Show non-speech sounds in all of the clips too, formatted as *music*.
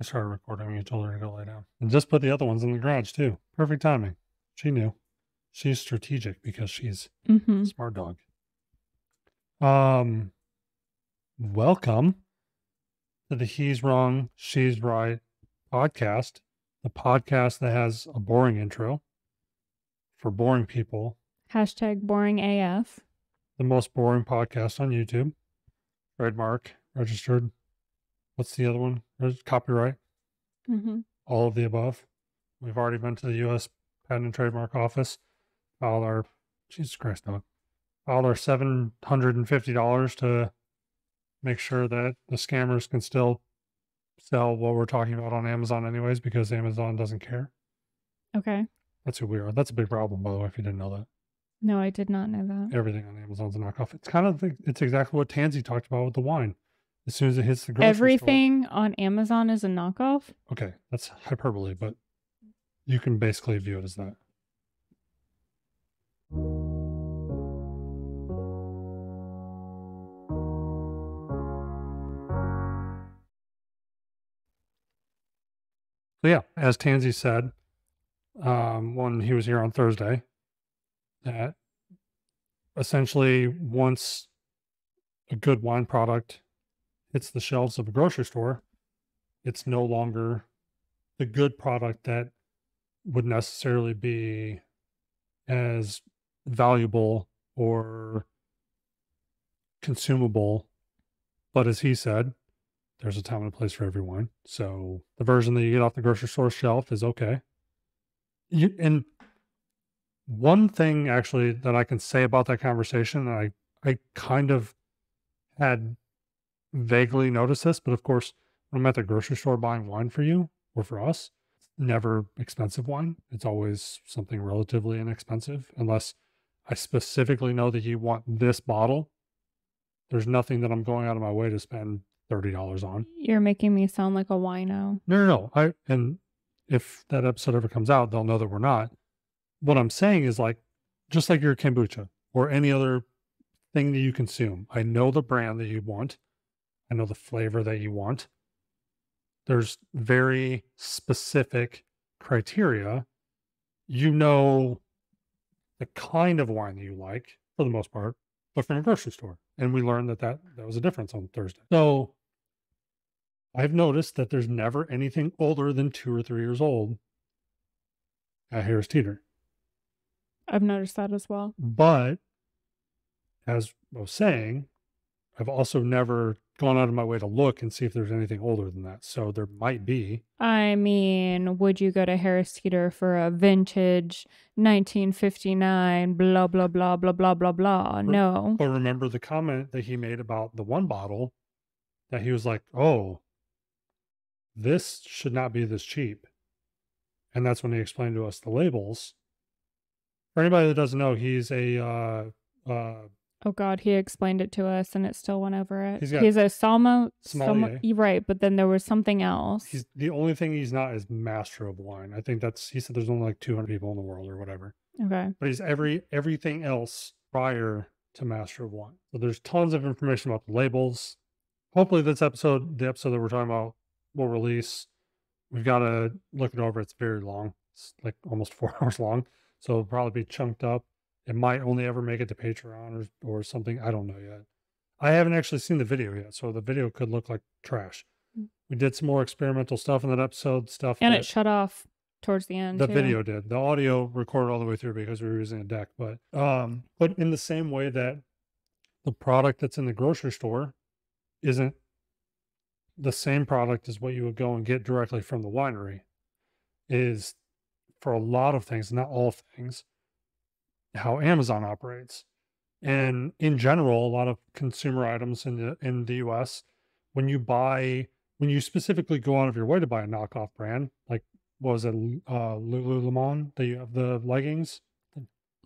I started recording when you told her to go lay down. And just put the other ones in the garage too. Perfect timing. She knew. She's strategic because she's Mm-hmm. a smart dog. Um welcome to the He's Wrong, She's Right podcast. The podcast that has a boring intro for boring people. Hashtag boring AF. The most boring podcast on YouTube. Trademark, registered. What's the other one? There's Copyright. Mm-hmm. all of the above. We've already been to the U.S. Patent and Trademark Office, filed our Jesus Christ, dog, filed our seven hundred and fifty dollars to make sure that the scammers can still sell what we're talking about on Amazon, anyways, because Amazon doesn't care. Okay. That's who we are. That's a big problem, by the way, if you didn't know that. No, I did not know that. Everything on Amazon's a knockoff. It's kind of the, it's exactly what Tansy talked about with the wine. As soon as it hits the grocery store- Everything on Amazon is a knockoff. Okay, that's hyperbole, but you can basically view it as that. So yeah, as Tansy said, um, when he was here on Thursday, that essentially once a good wine product hits the shelves of a grocery store, it's no longer the good product that would necessarily be as valuable or consumable. But as he said, there's a time and a place for everyone. So the version that you get off the grocery store shelf is okay. You, and one thing actually that I can say about that conversation, I, I kind of had vaguely notice this, but of course, when I'm at the grocery store buying wine for you or for us, it's never expensive wine. It's always something relatively inexpensive, unless I specifically know that you want this bottle. There's nothing that I'm going out of my way to spend thirty dollars on. You're making me sound like a wino. No, no, no. I and if that episode ever comes out, they'll know that we're not. What I'm saying is like, just like your kombucha or any other thing that you consume. I know the brand that you want. I know the flavor that you want. There's very specific criteria. You know the kind of wine that you like for the most part, but from a grocery store. And we learned that that, that was a difference on Thursday. So I've noticed that there's never anything older than two or three years old at Harris Teeter. I've noticed that as well. But as I was saying, I've also never gone out of my way to look and see if there's anything older than that. So there might be. I mean, would you go to Harris Teeter for a vintage 1959 blah blah blah blah blah blah blah? No. But remember the comment that he made about the one bottle that he was like, oh, this should not be this cheap. And that's when he explained to us the labels. For anybody that doesn't know, he's a uh, uh, Oh God, he explained it to us, and it still went over it. He's He's, a Salmo. sommelier. right, but then there was something else. He's the only thing he's not is master of wine. I think that's he said there's only like 200 people in the world or whatever. okay. But he's every everything else prior to master of wine. So there's tons of information about the labels. Hopefully this episode, the episode that we're talking about, will release. We've got to look it over. It's very long. It's like almost *laughs* four hours long. So it'll probably be chunked up. It might only ever make it to Patreon or or something. I don't know yet. I haven't actually seen the video yet, so the video could look like trash. Mm. We did some more experimental stuff in that episode, stuff And it shut off towards the end. the too. video did. The audio recorded all the way through because we were using a deck. But um, but in the same way that the product that's in the grocery store isn't the same product as what you would go and get directly from the winery, is for a lot of things, not all things, how Amazon operates. And in general, a lot of consumer items in the in the US, when you buy when you specifically go out of your way to buy a knockoff brand, like what was it, uh, Lululemon that you have the leggings?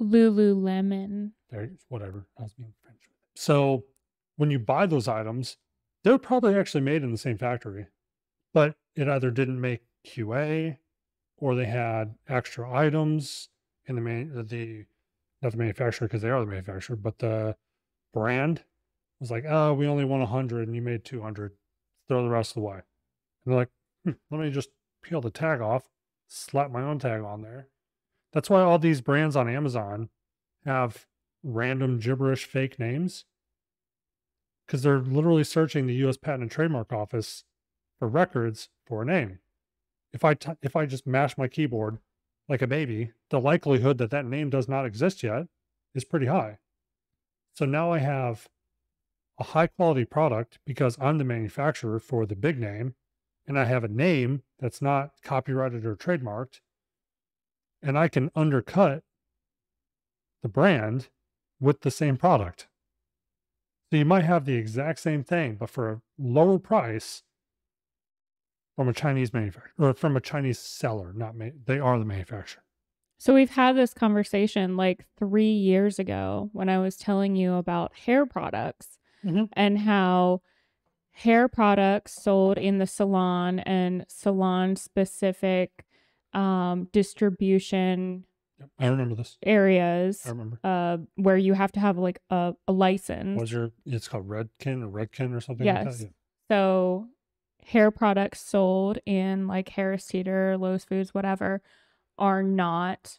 Lululemon. There, whatever. I was being French. So when you buy those items, they're probably actually made in the same factory, but it either didn't make QA or they had extra items in the main the not the manufacturer because they are the manufacturer, but the brand was like, oh, we only want 100 and you made 200. Throw the rest away. And they're like, "Hmm, let me just peel the tag off, slap my own tag on there. That's why all these brands on Amazon have random gibberish fake names because they're literally searching the US Patent and Trademark Office for records for a name. If I t- if I just mash my keyboard like a baby, the likelihood that that name does not exist yet is pretty high. So now I have a high quality product because I'm the manufacturer for the big name and I have a name that's not copyrighted or trademarked and I can undercut the brand with the same product. So you might have the exact same thing, but for a lower price from a Chinese manufacturer or from a Chinese seller. Not ma- they are the manufacturer. So we've had this conversation like three years ago when I was telling you about hair products Mhm. and how hair products sold in the salon and salon specific um, distribution I remember this. areas I remember. uh, where you have to have like a, a license. Was your it's called Redkin or Redkin or something Yes. like that? So hair products sold in like Harris Teeter, Lowe's Foods, whatever, are not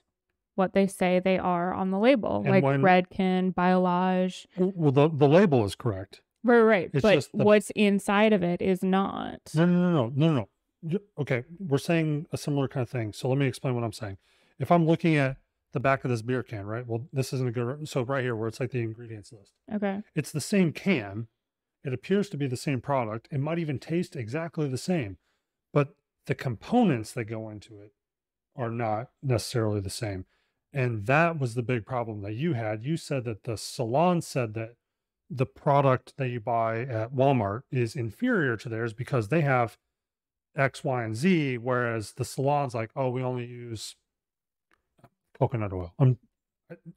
what they say they are on the label. And like when- Redken, Biolage. Well, the, the label is correct. Right, right. It's but the- what's inside of it is not. No, no, no, no, no, no. Okay, we're saying a similar kind of thing. So let me explain what I'm saying. If I'm looking at the back of this beer can, right? Well, this isn't a good. So right here, where it's like the ingredients list, Okay. it's the same can. It appears to be the same product. It might even taste exactly the same, but the components that go into it are not necessarily the same. And that was the big problem that you had. You said that the salon said that the product that you buy at Walmart is inferior to theirs because they have X, Y, and Z, whereas the salon's like, oh, we only use coconut oil. I'm,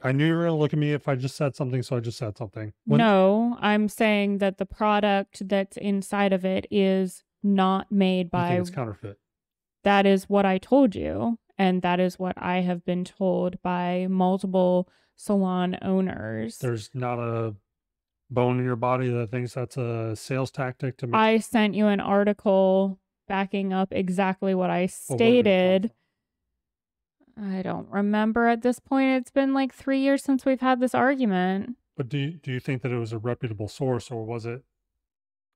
I- knew you were going to look at me if I just said something, so I just said something. When- no, I'm saying that the product that's inside of it is not made by it's counterfeit. that is what I told you. And that is what I have been told by multiple salon owners. There's not a bone in your body that thinks that's a sales tactic to make. I sent you an article backing up exactly what I Well, where did it come stated. from? I don't remember at this point. It's been like three years since we've had this argument. But do you, do you think that it was a reputable source or was it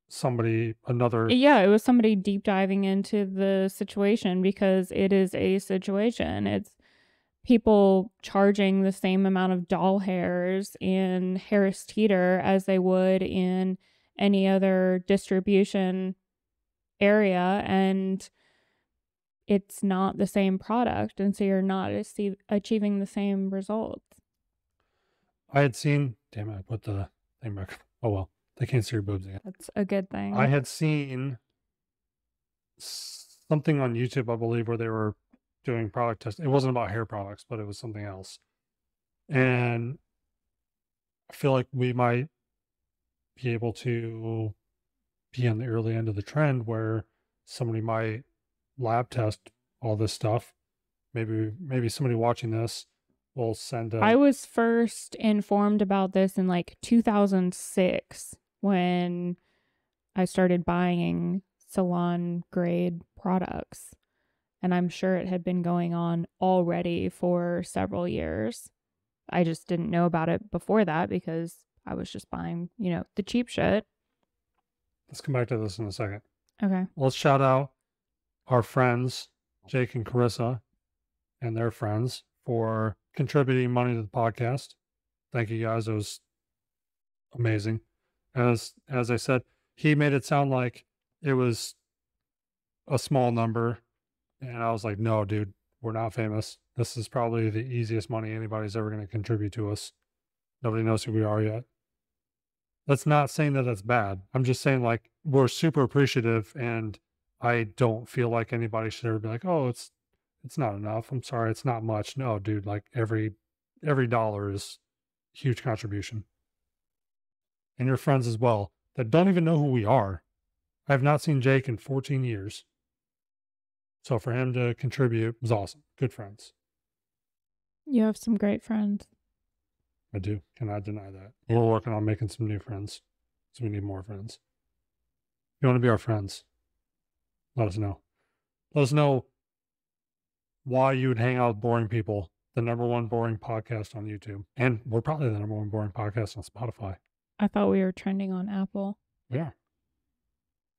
somebody another? Yeah, it was somebody deep diving into the situation because it is a situation. It's people charging the same amount of doll hairs in Harris Teeter as they would in any other distribution area and it's not the same product and so you're not achieve- achieving the same results. I had seen. Damn it! I put the thing back. Oh well, they can't see your boobs again. That's a good thing. I had seen something on YouTube, I believe, where they were doing product testing. It wasn't about hair products, but it was something else. And I feel like we might be able to be on the early end of the trend where somebody might lab test all this stuff. Maybe maybe somebody watching this will send a I was first informed about this in like 2006 when I started buying salon grade products. And I'm sure it had been going on already for several years. I just didn't know about it before that because I was just buying, you know, the cheap shit. let's come back to this in a second. Okay. Let's shout out our friends, Jake and Carissa, and their friends for contributing money to the podcast. Thank you guys. It was amazing. As as I said, he made it sound like it was a small number. And I was like, no, dude, we're not famous. This is probably the easiest money anybody's ever going to contribute to us. Nobody knows who we are yet. That's not saying that that's bad. I'm just saying, like, we're super appreciative and I don't feel like anybody should ever be like, "Oh, it's it's not enough." I'm sorry, it's not much. No, dude, like every every dollar is huge contribution. And your friends as well that don't even know who we are. I have not seen Jake in 14 years. So for him to contribute was awesome. Good friends. You have some great friends. I do. Cannot deny that. We're working on making some new friends. So we need more friends. If you want to be our friends, let us know. Let us know why you would hang out with boring people. The number one boring podcast on YouTube, and we're probably the number one boring podcast on Spotify. I thought we were trending on Apple. We are.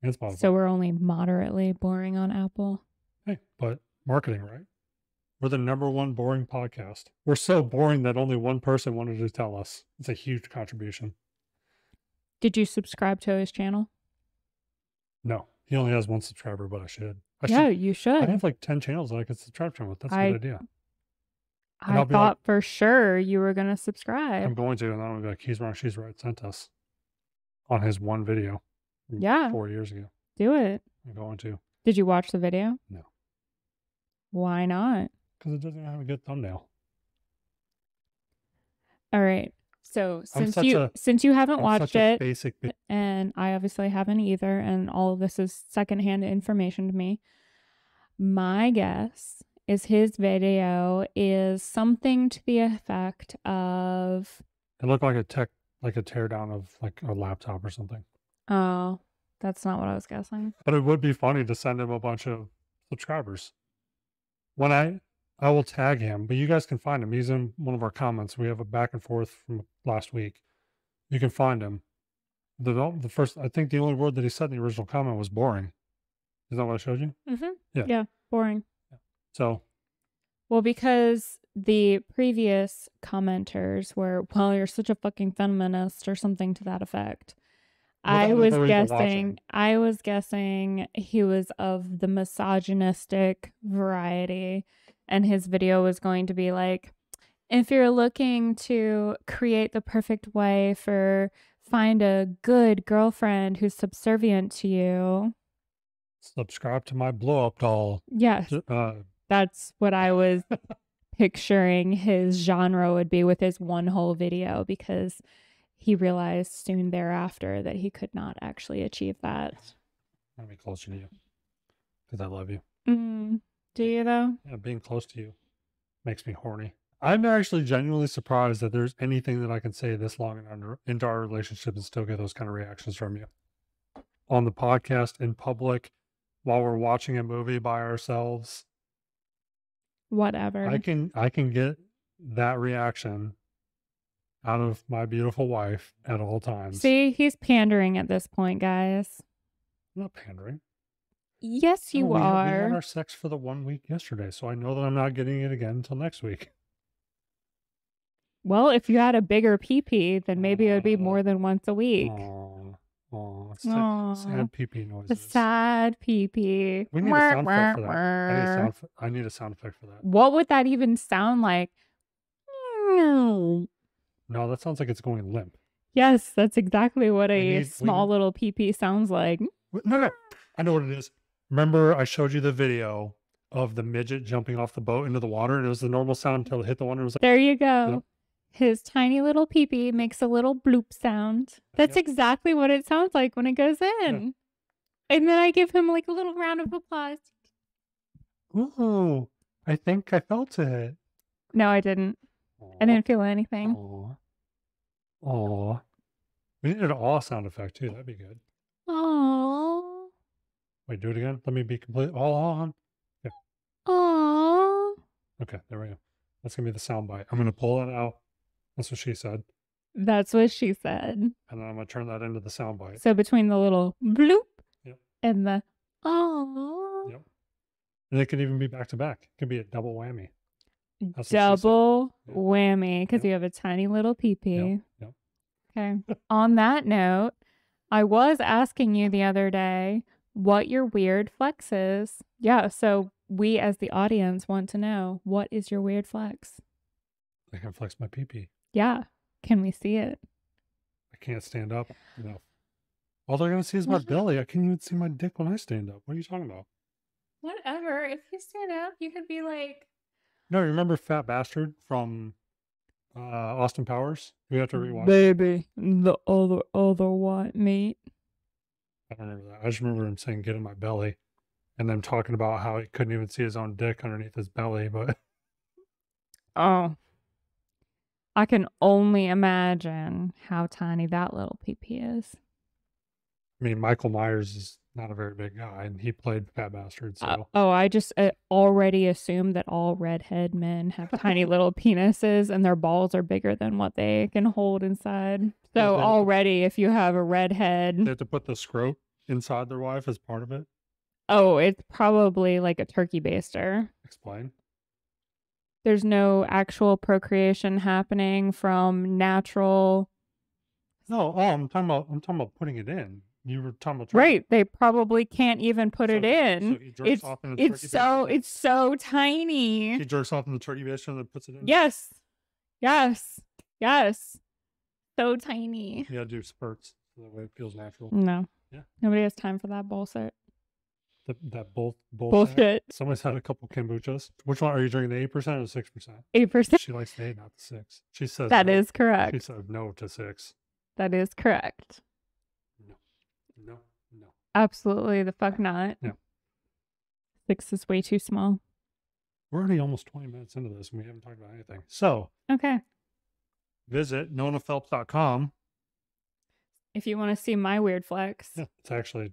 And Spotify. So we're only moderately boring on Apple. Hey, but marketing, right? We're the number one boring podcast. We're so boring that only one person wanted to tell us. It's a huge contribution. Did you subscribe to his channel? No, he only has one subscriber, but I should. I yeah, should. you should. I have like 10 channels that I could subscribe to him with. That's a I- good idea. and I thought like- for sure you were going to subscribe. I'm going to, and then be like, he's wrong, she's right, sent us on his one video Yeah. four years ago. Do it. I'm going to Did you watch the video? No. Why not? because it doesn't have a good thumbnail. All right. So I'm since you a- since you haven't I'm watched it, basic. and I obviously haven't either, and all of this is secondhand information to me. My guess is his video is something to the effect of, It looked like a tech, like a teardown of like a laptop or something. oh, that's not what I was guessing. But it would be funny to send him a bunch of subscribers. When I I will tag him, but you guys can find him. He's in one of our comments. We have a back and forth from last week. You can find him. The the first I think the only word that he said in the original comment was boring. Is that what I showed you? Mm-hmm. Yeah. Yeah. Boring. So Well, because the previous commenters were, well, you're such a fucking feminist or something to that effect. Well, I was was the reason guessing. I was guessing he was of the misogynistic variety, and his video was going to be like, if you're looking to create the perfect wife or find a good girlfriend who's subservient to you. subscribe to my blow up doll. Yes, Uh, that's what I was *laughs* picturing his genre would be with his one whole video because he realized soon thereafter that he could not actually achieve that. let me closer to you because I love you. Mm, do you though? Yeah, being close to you makes me horny. I'm actually genuinely surprised that there's anything that I can say this long and under, into our relationship and still get those kind of reactions from you on the podcast in public while we're watching a movie by ourselves. Whatever. I can I can get that reaction out of my beautiful wife at all times. See, he's pandering at this point, guys. I'm not pandering. Yes, you we had- we had our sex for the one week yesterday, so I know that I'm not getting it again until next week. Well, if you had a bigger PP, then maybe it would be more than once a week. Aw, aw, sad, sad pee pee The noises. sad PP. We need a sound effect for that. I need a sound. f- I need a sound effect for that. What would that even sound like? No, that sounds like it's going limp. Yes, that's exactly what a need- small need- little PP sounds like. No, no, I know what it is. Remember, I showed you the video of the midget jumping off the boat into the water, and it was the normal sound until it hit the water. It was like, There you go. Yep. His tiny little peepee makes a little bloop sound. That's Yep. exactly what it sounds like when it goes in. And then I give him like a little round of applause. "Ooh, I think I felt it." No, I didn't. I didn't feel anything. Aw. Aw. We needed an awe sound effect too. That'd be good. Aww. Wait, do it again. Let me be complete. All on. Yeah. Aww. Okay, there we go. That's gonna be the sound bite. I'm gonna pull it out. That's what she said, That's what she said. and then I'm gonna turn that into the sound bite. So between the little bloop Yep. and the aww. Yep. And it could even be back to back. It could be a double whammy. That's what she said. Double whammy because Yep. you have a tiny little peepee. Yep. Okay. On that note, I was asking you the other day what your weird flex is. Yeah. So we, as the audience, want to know what is your weird flex? I can flex my pee pee. Yeah. Can we see it? I can't stand up. No. All they're gonna see is my What? *laughs* belly. I can't even see my dick when I stand up. What are you talking about? Whatever. If you stand up, you could be like, No, you remember Fat Bastard from uh, Austin Powers? We have to rewatch. baby, the other, other white meat. I don't remember that. I just remember him saying, "Get in my belly," and them talking about how he couldn't even see his own dick underneath his belly. But *laughs* Oh. I can only imagine how tiny that little peepee is. I mean, Michael Myers is not a very big guy, and he played Fat Bastard. So Uh, oh, I just uh, already assumed that all redhead men have tiny *laughs* little penises and their balls are bigger than what they can hold inside. So already, if you have a redhead, they have to put the scrote inside their wife as part of it. oh, it's probably like a turkey baster. Explain. There's no actual procreation happening from natural. No, oh, I'm talking about. I'm talking about putting it in. You were talking about turkey- Right. They probably can't even put So- it in. So he jerks it's off in the it's turkey so baster. it's so tiny. He jerks off in the turkey baster and then puts it in. Yes. Yes. Yes. So tiny. Gotta do spurts so that way it feels natural. No. Yeah. Nobody has time for that bullshit. That that bull bullshit. Bullshit. Somebody's had a couple kombuchas. Which one are you drinking? The eight percent or the six percent? Eight percent. She likes the eight, not the six. She says That no. is She said no to six. That is correct. No, no. Absolutely the fuck not. No. Six is way too small. We're already almost twenty minutes into this and we haven't talked about anything. So Okay. visit nonaphelps.com. If you want to see my weird flex, Yeah, it's actually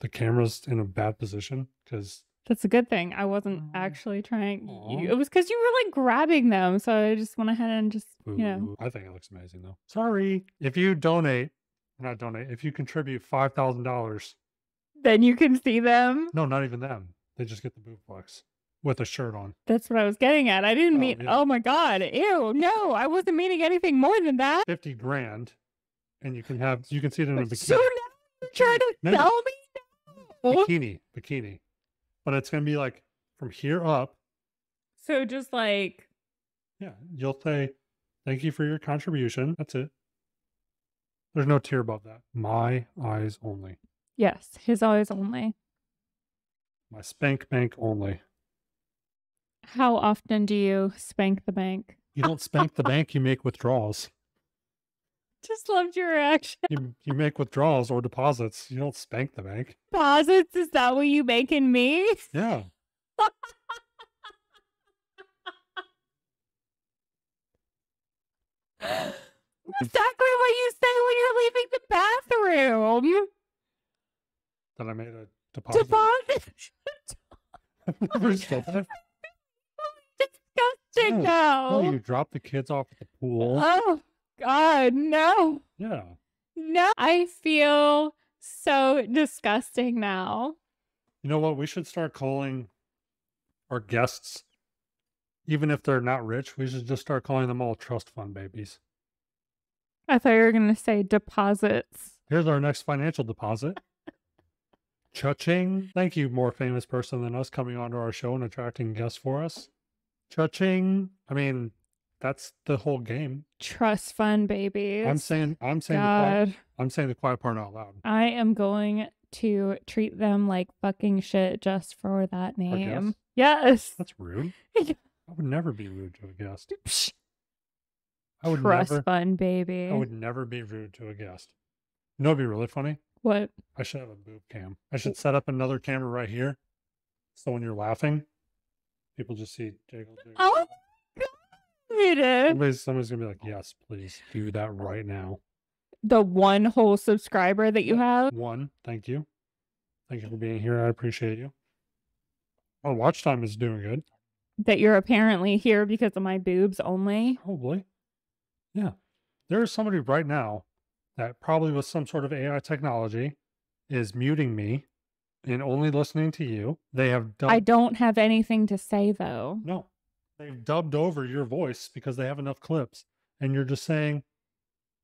the camera's in a bad position because that's a good thing. I wasn't actually trying. Aw. You, it was because you were like grabbing them, so I just went ahead and just you know. I think it looks amazing though. Sorry. If you donate, not donate, if you contribute five thousand dollars, Then you can see them. no, not even them. They just get the boob flex with a shirt on. That's what I was getting at. I didn't Oh, mean. yeah. Oh my god! Ew! No, I wasn't meaning anything more than that. Fifty grand, and you can have you can see it in a So bikini. now you're trying to No, no. sell me? No. bikini, bikini. But it's gonna be like from here up. So just like Yeah, you'll say, "Thank you for your contribution." That's it. There's no tier above that. My eyes only. yes, his eyes only. My spank bank only. How often do you spank the bank? You don't spank the bank. You make withdrawals. *laughs* Just loved your reaction. You you make withdrawals or deposits. You don't spank the bank. Deposits? is that what you making me? Yeah. *laughs* exactly what you say when you're leaving the bathroom. That I made a deposit. Deposit. I've never said that. Disgusting No, now. No, you drop the kids off at the pool. Oh God, no. Yeah. No. I feel so disgusting now. You know what? We should start calling our guests, even if they're not rich, we should just start calling them all trust fund babies. I thought you were gonna say deposits. Here's our next financial deposit. *laughs* Cha-ching. Thank you, more famous person than us, coming onto our show and attracting guests for us. Cha-ching. I mean, that's the whole game. Trust fund babies. I'm saying, I'm saying, the quiet, I'm saying the quiet part out loud. I am going to treat them like fucking shit just for that name. Yes. That's rude. *laughs* I would never be rude to a guest. I would Trust never. fund baby. I would never be rude to a guest. You know, it'd be really funny. What? I should have a boob cam. I should set up another camera right here, so when you're laughing, people just see Jiggle. Jiggle. Oh. Somebody's, somebody's gonna be like, "Yes, please do that right now." The one whole subscriber that you have. One, thank you, thank you for being here. I appreciate you. Our watch time is doing good. That you're apparently here because of my boobs only. Probably, yeah. There is somebody right now that probably with some sort of AI technology is muting me and only listening to you. They have done I don't have anything to say though. No, they've dubbed over your voice because they have enough clips, and you're just saying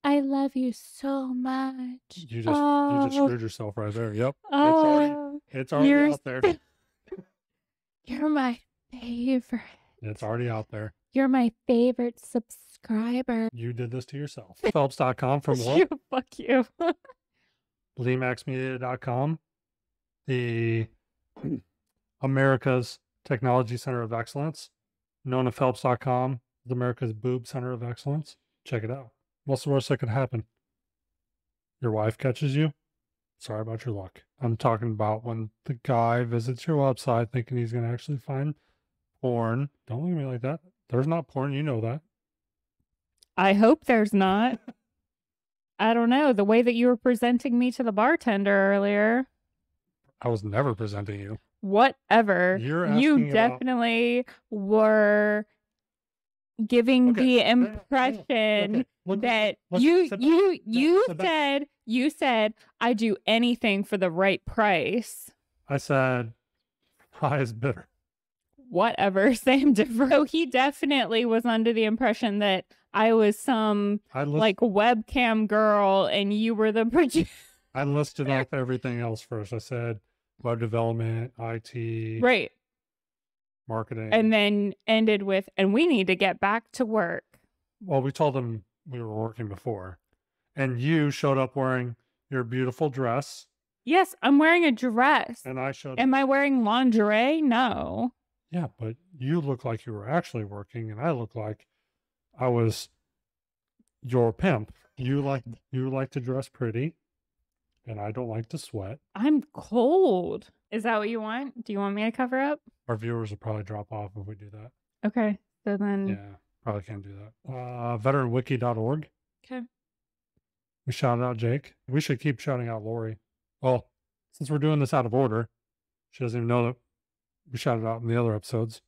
I love you so much. you just you oh, just screwed yourself right there. Yep, oh, it's already You're out there. *laughs* you're my favorite. It's already out there. You're my favorite subscriber. You did this to yourself. Phelps.com for more. You fuck you. *laughs* LemacksMedia.com, the *clears throat* America's Technology Center of Excellence. NonaPhelps.com is America's Boob Center of Excellence. Check it out. What's the worst that could happen? Your wife catches you? Sorry about your luck. I'm talking about when the guy visits your website thinking he's going to actually find porn. Don't look at me like that. There's not porn. You know that. I hope there's not. I don't know, the way that you were presenting me to the bartender earlier. I was never presenting you. Whatever. You're you asking about- definitely were giving Okay, the yeah, yeah, yeah, impression Okay, look- that you you you back. said you said I do anything for the right price. I said, highest bidder. Whatever, *laughs* same different. So he definitely was under the impression that I was some I list, like webcam girl and you were the *laughs* producer. I listed off everything else first. I said web development, IT, right. marketing. And then ended with and we need to get back to work. well, we told them we were working before, and you showed up wearing your beautiful dress, Yes, I'm wearing a dress. and I showed. Am I wearing lingerie? No. Yeah, but you look like you were actually working, and I look like I was your pimp. You like you like to dress pretty, and I don't like to sweat. I'm cold. Is that what you want? Do you want me to cover up? Our viewers will probably drop off if we do that. Okay. So then Yeah, probably can't do that. Uh, veteranwiki.org. Okay. We shouted out Jake. We should keep shouting out Lori. Well, since we're doing this out of order, she doesn't even know that we shouted out in the other episodes.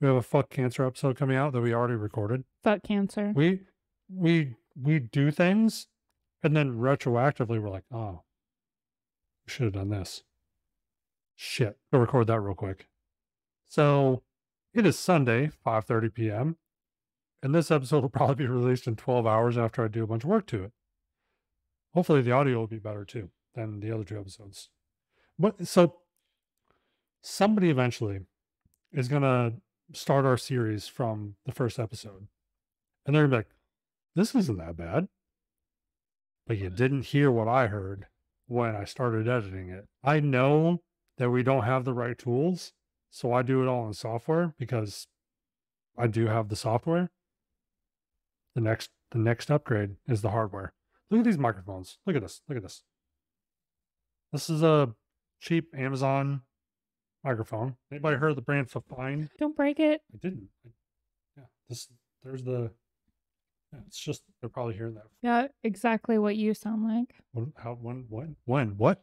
We have a fuck cancer episode coming out that we already recorded. fuck cancer. We we we do things and then retroactively we're like, oh, we should have done this. Shit. Go record that real quick. So it is Sunday, 5:30 p.m. And this episode *laughs* will probably be released in 12 hours after I do a bunch of work to it. Hopefully the audio will be better too than the other two episodes. But so somebody eventually is gonna start our series from the first episode. And they're gonna be like, this isn't that bad. But you didn't hear what I heard when I started editing it. I know that we don't have the right tools, so I do it all in software because I do have the software. The next the next upgrade is the hardware. Look at these microphones. Look at this. Look at this. This is a cheap Amazon microphone. Anybody heard of the brand Fine? Don't break it. I didn't. I- yeah, this there's the. Yeah, it's just they're probably hearing that. Yeah, exactly what you sound like What, how? When? When? When? What?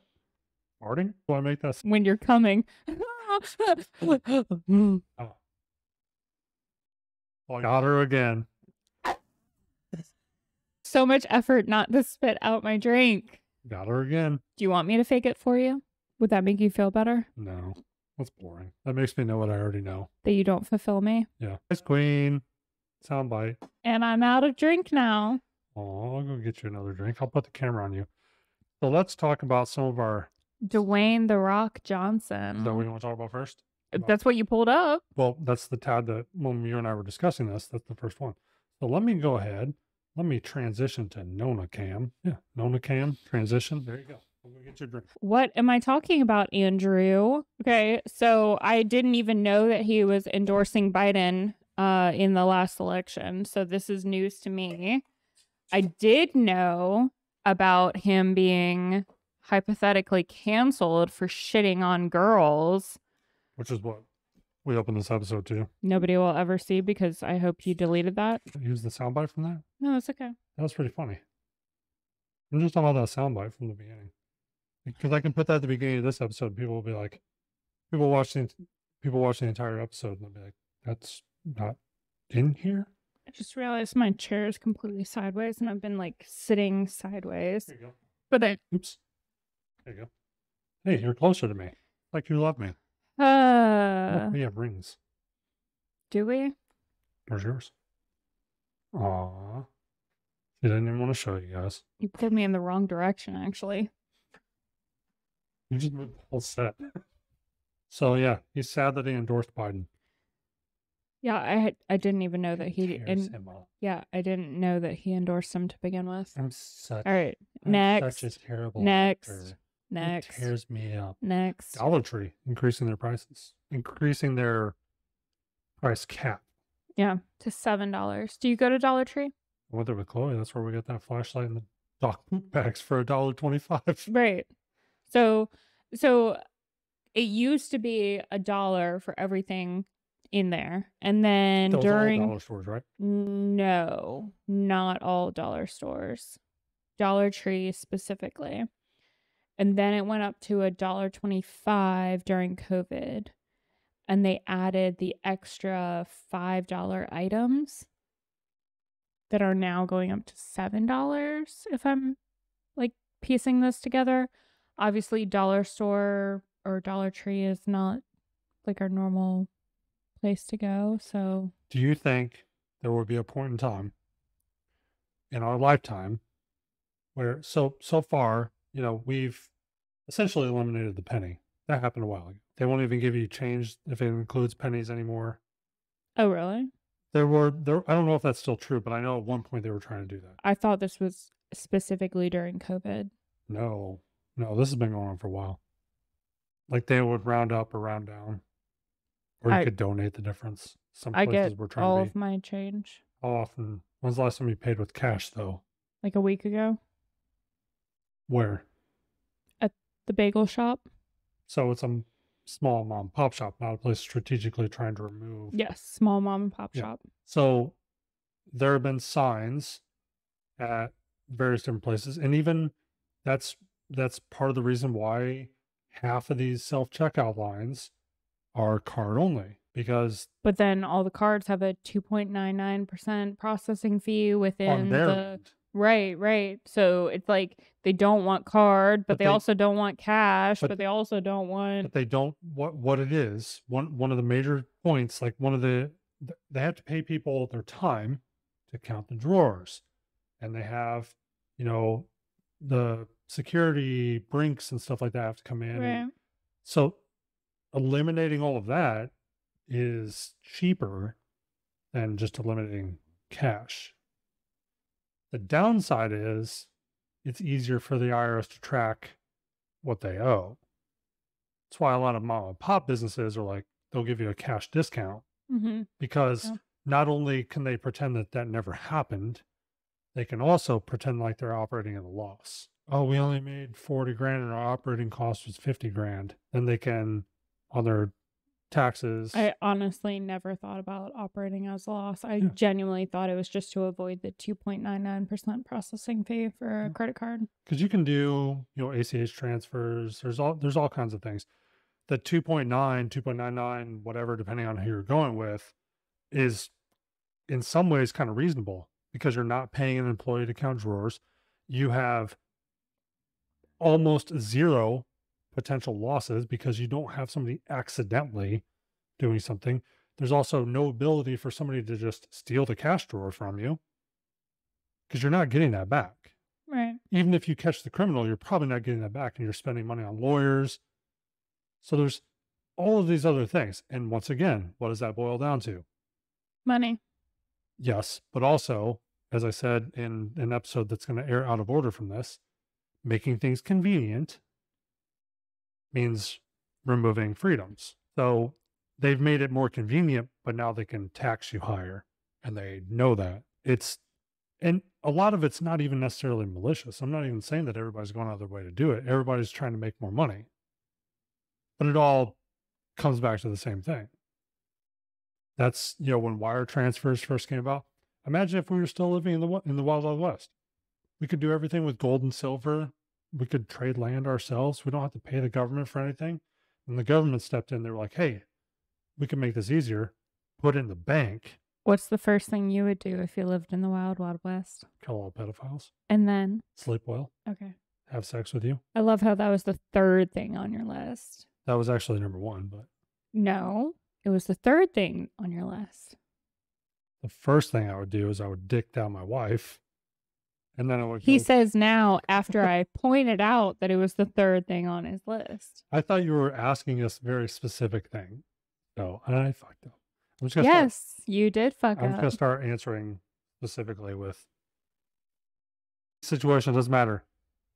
Farting? Do I make that? s- when you're coming. *laughs* *laughs* Oh, I got her again. so much effort not to spit out my drink. Got her again. Do you want me to fake it for you? Would that make you feel better No, that's boring. That makes me know what I already know. that you don't fulfill me? Yeah. Ice Queen. Soundbite. And I'm out of drink now. Oh, I'll go get you another drink. I'll put the camera on you. So let's talk about some of our. Dwayne the Rock Is that Johnson. what you want to talk about first? Uh, that's what you pulled up. Well, that's the tab that when you and I were discussing this, that's the first one. So let me go ahead. Let me transition to Nona Cam. Yeah, Nona Cam transition. There you go. Go get your drink. What am I talking about, Andrew? Okay, so I didn't even know that he was endorsing Biden uh, in the last election. So this is news to me. I did know about him being hypothetically canceled for shitting on girls. Which is what we opened this episode to. Nobody will ever see because I hope you deleted that. Use the soundbite from that. No, it's okay. That was pretty funny. I'm just talking about that soundbite from the beginning. Because I can put that at the beginning of this episode. People will be like, people watch the people watch the entire episode and they'll be like, that's not in here. I just realized my chair is completely sideways and I've been like sitting sideways. There you go. But I, Oops. There you go. Hey, you're closer to me. Like you love me. uh, we have rings. do we? Where's yours? Aw. I didn't even want to show you guys. You pulled me in the wrong direction, actually. You just moved the whole set. So yeah, he's sad that he endorsed Biden. Yeah, I had, I didn't even know that he and yeah, I didn't know that he endorsed him to begin with. I'm such, All right, I'm next, such a terrible next, actor. It tears me up. next. Dollar Tree increasing their prices, increasing their price cap. Yeah, to seven dollars. Do you go to Dollar Tree? I went there with Chloe. That's where we got that flashlight and the dog *laughs* poop bags for a dollar twenty-five. Right. So, so it used to be a dollar for everything in there, and then Those during dollar stores, right? no, not all dollar stores. Dollar Tree specifically. And then it went up to a dollar 25 during COVID. And they added the extra $5 items that are now going up to $7 if I'm like piecing this together. Obviously, dollar store or Dollar Tree is not like our normal place to go. So, Do you think there will be a point in time in our lifetime where so so far, you know, we've essentially eliminated the penny. That happened a while ago. They won't even give you change if it includes pennies anymore. oh, really? There were there I don't know if that's still true, but I know at one point they were trying to do that. I thought this was specifically during COVID. No. No, this has been going on for a while. Like they would round up or round down. Or you I- could donate the difference. Some I places get were trying all to be of my change how often when's the last time you paid with cash though? like a week ago. Where? At the bagel shop. So it's a small mom and pop shop, not a place strategically trying to remove. Yes, small mom and pop Yeah. shop. So there have been signs at various different places, and even that's that's part of the reason why half of these self checkout lines are card only because But then all the cards have a 2.99% processing fee within their the end, Right, right. So it's like they don't want card, but, But they, they- also don't want cash, but- but, they also don't want but they don't what what it is one one of the major points like one of the they have to pay people their time to count the drawers and they have you know the security Brink's and stuff like that have to come in right. so eliminating all of that is cheaper than just eliminating cash the downside is it's easier for the irs to track what they owe that's why a lot of mom and pop businesses are like they'll give you a cash discount hmm because Yeah. not only can they pretend that that never happened, they can also pretend like they're operating at a loss. Oh, we only made 40 grand and our operating cost was 50 grand. Then they can, on their taxes, I honestly never thought about operating as a loss. I Yeah. genuinely thought it was just to avoid the 2.99% processing fee for a credit card. because you can do, you know, ACH transfers. There's all, there's all kinds of things. The 2.9, 2.99, whatever, depending on who you're going with, is in some ways kind of reasonable because you're not paying an employee to count drawers. You have almost zero potential losses because you don't have somebody accidentally doing something. There's also no ability for somebody to just steal the cash drawer from you because you're not getting that back Right. even if you catch the criminal, you're probably not getting that back and you're spending money on lawyers. So there's all of these other things. And once again, what does that boil down to? Money. Yes, but also, as I said in an episode that's going to air out of order from this, making things convenient means removing freedoms. So they've made it more convenient, but now they can tax you higher. And they know that. It's, and a lot of it's not even necessarily malicious. I'm not even saying that everybody's going out of their way to do it. Everybody's trying to make more money. But it all comes back to the same thing. That's, you know, when wire transfers first came about. Imagine if we were still living in the in the wild, wild west. We could do everything with gold and silver. We could trade land ourselves. We don't have to pay the government for anything. And the government stepped in. They were like, "Hey, we can make this easier. Put in the bank. What's the first thing you would do if you lived in the wild, wild west? Kill all pedophiles. And then, Sleep well. okay. Have sex with you." I love how that was the third thing on your list. That was actually number one. But No, it was the third thing on your list. the first thing I would do is I would dick down my wife, and then I would. He go- says now, after I pointed out that it was the third thing on his list. I thought you were asking us a very specific thing. So I fucked up. I'm just gonna start Yes, you did fuck I'm up. going to start answering specifically with situation. Doesn't matter.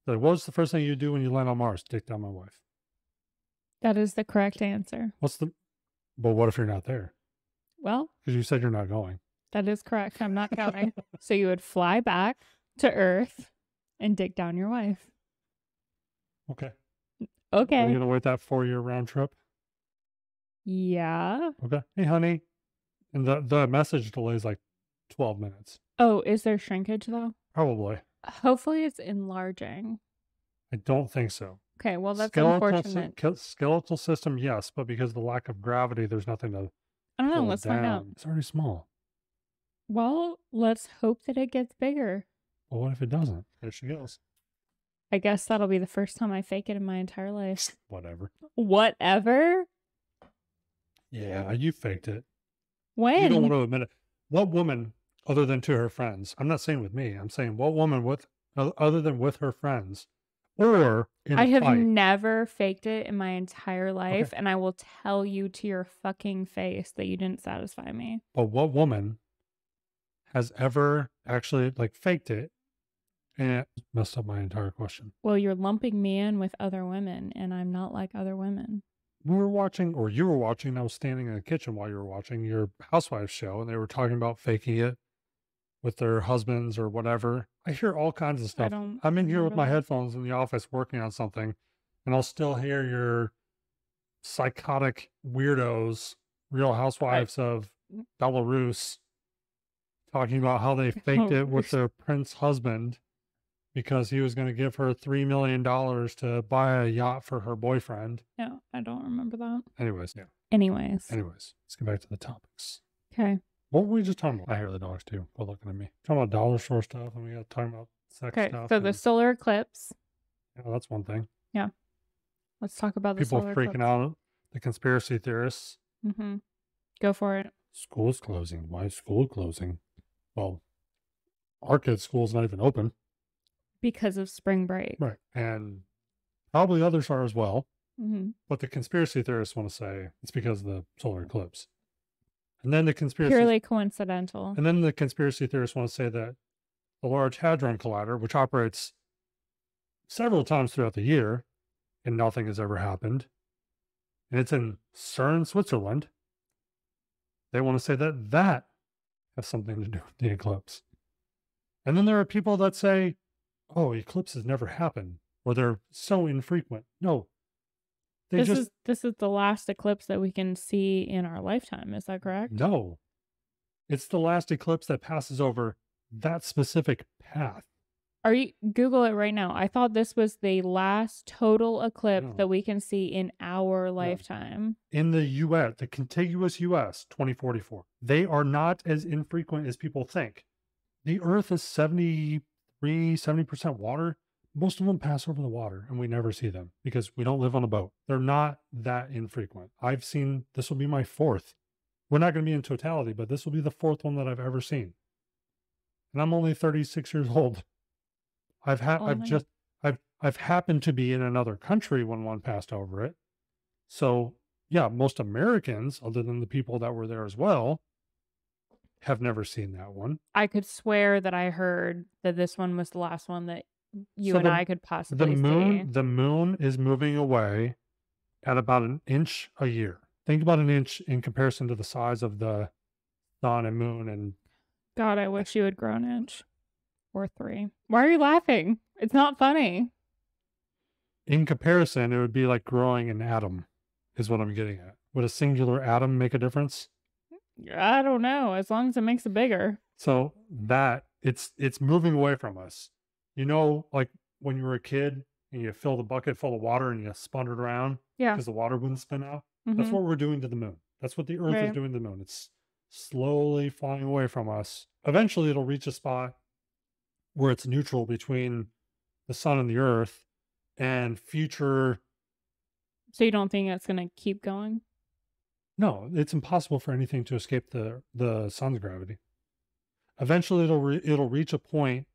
Like, what was the first thing you do when you land on Mars? Dick down my wife. That is the correct answer. What's the? But what if you're not there? Well, Because you said you're not going. that is correct. I'm not counting. *laughs* so you would fly back to Earth and dig down your wife. Okay. Are Okay. you gonna wait that four year round trip? Yeah. Okay. Hey, honey. And the the message delay is like twelve minutes, Oh, is there shrinkage though? probably. Hopefully it's enlarging. I don't think so. Okay, well that's skeletal, unfortunate. ke- skeletal system, yes, but because of the lack of gravity, there's nothing to I don't know, let's find out. It's already small. Well, let's hope that it gets bigger. Well, what if it doesn't? There she goes. I guess that'll be the first time I fake it in my entire life. *laughs* Whatever. Whatever. Yeah, you faked it. When? You don't want to admit it. What woman, other than to her friends, I'm not saying with me, I'm saying what woman with, other than with her friends, or I have fight, never faked it in my entire life, and I will tell you to your fucking face that you didn't satisfy me. but what woman has ever actually like faked it and it messed up my entire question? Well, you're lumping me in with other women, and I'm not like other women. we were watching, or you were watching, and I was standing in the kitchen while you were watching your housewives show, and they were talking about faking it with their husbands or whatever. I hear all kinds of I stuff. don't. I'm in here with remember my headphones in the office working on something, and I'll still hear your psychotic weirdos, real housewives of mm. Belarus, talking about how they *laughs* faked it with their prince husband because he was going to give her $3 million to buy a yacht for her boyfriend. Yeah, I don't remember that. Anyways, yeah. Anyways, Anyways, let's get back to the topics. okay. What were we just talking about? I hear the dogs too. They're looking at me. Talking about dollar store stuff, and we got talking about sex Okay, stuff. so the solar eclipse. yeah, that's one thing. Yeah. Let's talk about the People solar freaking eclipse. out. The conspiracy theorists. Mm-hmm. Go for it. School's closing. Why is school closing? Well, our kids' school's not even open. Because of spring break. Right. And probably others are as well. Mm-hmm. But the conspiracy theorists want to say it's because of the solar eclipse. And then the conspiracy Purely coincidental. And then the conspiracy theorists want to say that the Large Hadron Collider, which operates several times throughout the year and nothing has ever happened, and it's in CERN, Switzerland, they want to say that that has something to do with the eclipse. And then there are people that say, oh, eclipses never happen or they're so infrequent. No. They this just is this is the last eclipse that we can see in our lifetime. Is that correct? No. It's the last eclipse that passes over that specific path. Are you Google it right now? I thought this was the last total eclipse No. that we can see in our lifetime. In the US, the contiguous US 2044, they are not as infrequent as people think. The Earth is 73, 70% water. Most of them pass over the water and we never see them because we don't live on a boat. They're not that infrequent. I've seen this will be my fourth. We're not going to be in totality, but this will be the fourth one that I've ever seen. And I'm only 36 years *laughs* old. I've had Oh, I I've just I've I've happened to be in another country when one passed over it. So, yeah, most Americans, other than the people that were there as well, have never seen that one. I could swear that I heard that this one was the last one that you So and the- I could possibly The see. moon, the moon is moving away at about an inch a year. Think about an inch in comparison to the size of the sun and moon and God, I wish you had grown an inch or three. Why are you laughing? It's not funny. in comparison, it would be like growing an atom, is what I'm getting at. Would a singular atom make a difference? I don't know. As long as it makes it bigger. So that it's it's moving away from us. You know, like when you were a kid and you filled a bucket full of water and you spun it around Yeah. because the water wouldn't spin out. That's Mhm. what we're doing to the moon. That's what the Earth is doing to the moon. It's slowly flying away from us. Eventually, it'll reach a spot where it's neutral between the sun and the Earth, and future. So you don't think it's gonna keep going? No, it's impossible for anything to escape the the sun's gravity. Eventually, it'll re- it'll reach a point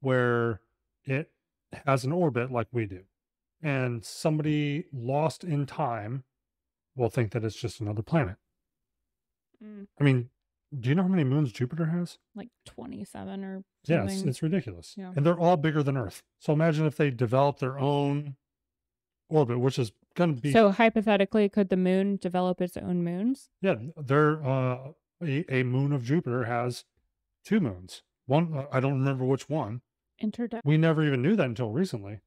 where it has an orbit like we do, and somebody lost in time will think that it's just another planet. Mm, I mean, do you know how many moons Jupiter has? like twenty-seven or something. Yes, it's ridiculous. Yeah. And they're all bigger than Earth. So imagine if they develop their own orbit, which is be, So hypothetically, could the moon develop its own moons? yeah, they're, uh, a, a moon of Jupiter has two moons. One, uh, I don't remember which one. We never even knew that until recently.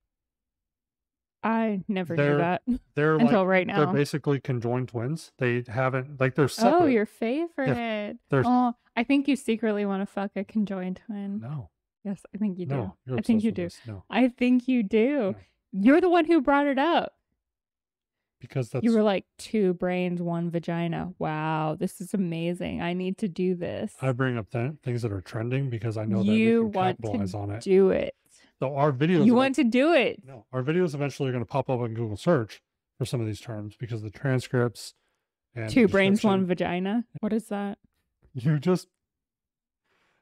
I never They're knew that They're *laughs* until like, right now. they're basically conjoined twins. They haven't, like, they're separate. Oh, your favorite. they're- Oh, I think you secretly want to fuck a conjoined twin. No, Yes, I think you do. No, I think you do. No, I think you do. No. You're the one who brought it up. Because that's You were like two brains, one vagina. Wow, this is amazing. I need to do this. I bring up th- things that are trending because I know you that we can want capitalize to on it. do it. So our videos, You want to do it. no, our videos eventually are going to pop up on Google search for some of these terms because the transcripts and Two brains, one vagina. What is that? You just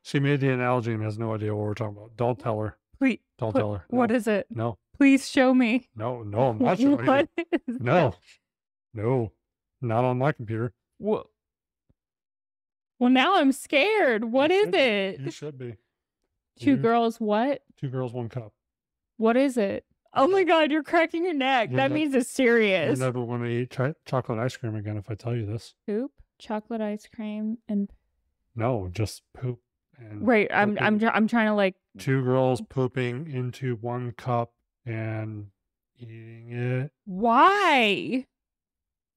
she made the analogy and has no idea what we're talking about. Don't tell her. Please, Don't put- tell her. what no, is it? no, Please show me. no, no. I'm not *laughs* showing you. What is No, that? no, not on my computer. Wha- Well, now I'm scared. What You is should it? You should be. Two You- girls, what? Two girls, one cup. What is it? Oh my God, you're cracking your neck. You're that not- means it's You're serious. never going to eat chi- chocolate ice cream again if I tell you this. Poop, chocolate ice cream, and No, just poop. And right. I'm I'm tr- I'm trying to like. two girls pooping into one cup and eating it. Why?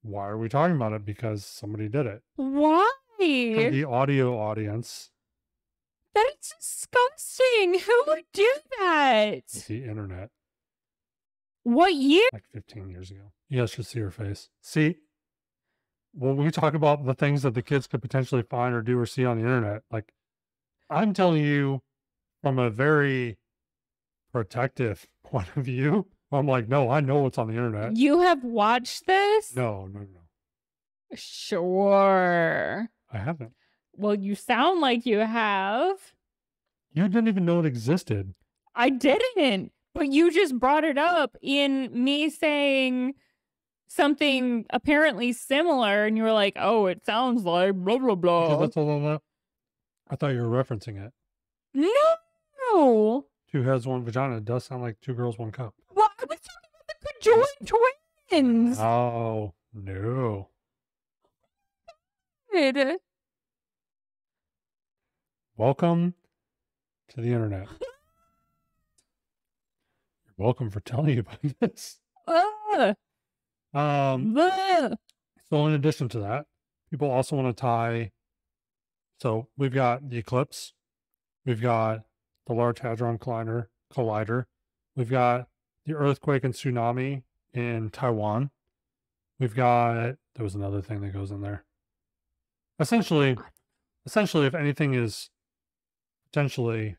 Why are we talking about it? Because somebody did it. For Why? the audio audience, That is disgusting. Who would do that? it's the internet, What year? like 15 years ago. You guys should see her face. See, when we talk about the things that the kids could potentially find or do or see on the internet, like I'm telling you from a very protective *laughs* point of view, I'm like, no, I know what's on the internet. You have watched this? No, no, no. Sure. I haven't. Well, you sound like you have. You didn't even know it existed. I didn't, but you just brought it up in me saying something apparently similar, and you were like, "Oh, it sounds like blah blah blah." that's all. I thought you were referencing it. No, Two heads, one vagina. It does sound like two girls, one cup. well, I was talking about the conjoined twins. Oh, no. Welcome to the internet. *laughs* You're welcome for telling you about this. Ah, Um, bleh. so in addition to that, people also want to tie. So we've got the eclipse, we've got the Large Hadron Collider, collider, we've got the earthquake and tsunami in Taiwan, we've got there was another thing that goes in there. Essentially, oh, essentially, if anything is potentially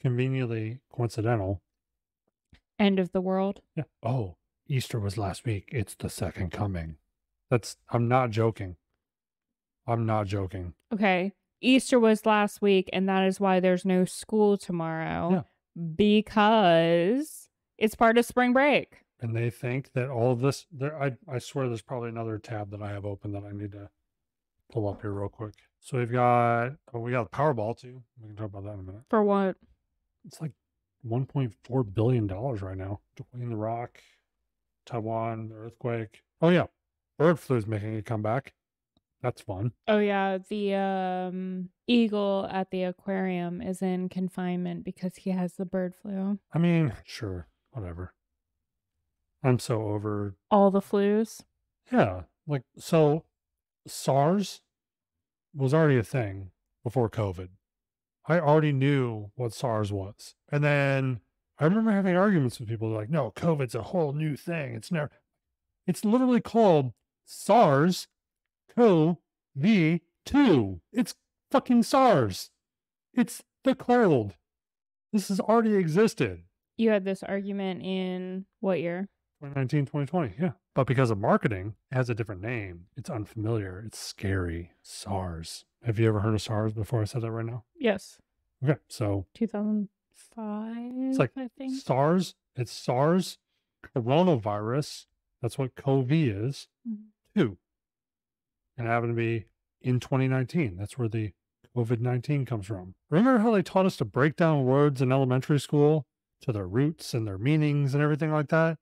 conveniently coincidental, End of the world. yeah. Oh, Easter was last week. It's the second coming. That's I'm not joking. I'm not joking. Okay. Easter was last week, and that is why there's no school tomorrow because it's part of spring break. And they think that all of this there I I swear there's probably another tab that I have open that I need to pull up here real quick. So we've got oh we got Powerball too. We can talk about that in a minute. For what? It's like 1.4 billion dollars right now. Dwayne the Rock, Taiwan, the earthquake. Oh yeah. Bird flu is making a comeback. That's fun. Oh yeah, the um eagle at the aquarium is in confinement because he has the bird flu. I mean, sure, whatever. I'm so over. All the flus. Yeah, like so SARS was already a thing before COVID. I already knew what SARS was. And then I remember having arguments with people like, no, COVID's a whole new thing. It's never, it's literally called SARS CoV 2. It's fucking SARS. It's the cloud. This has already existed. You had this argument in what year? 2019, 2020. Yeah. But because of marketing, it has a different name. It's unfamiliar. It's scary. SARS. Have you ever heard of SARS before I said that right now? Yes, Okay. So 2005. It's like I think. SARS, it's SARS coronavirus. That's what CoV is. Mhm. Two. And happened to be in 2019. That's where the COVID 19 comes from. Remember how they taught us to break down words in elementary school to their roots and their meanings and everything like that?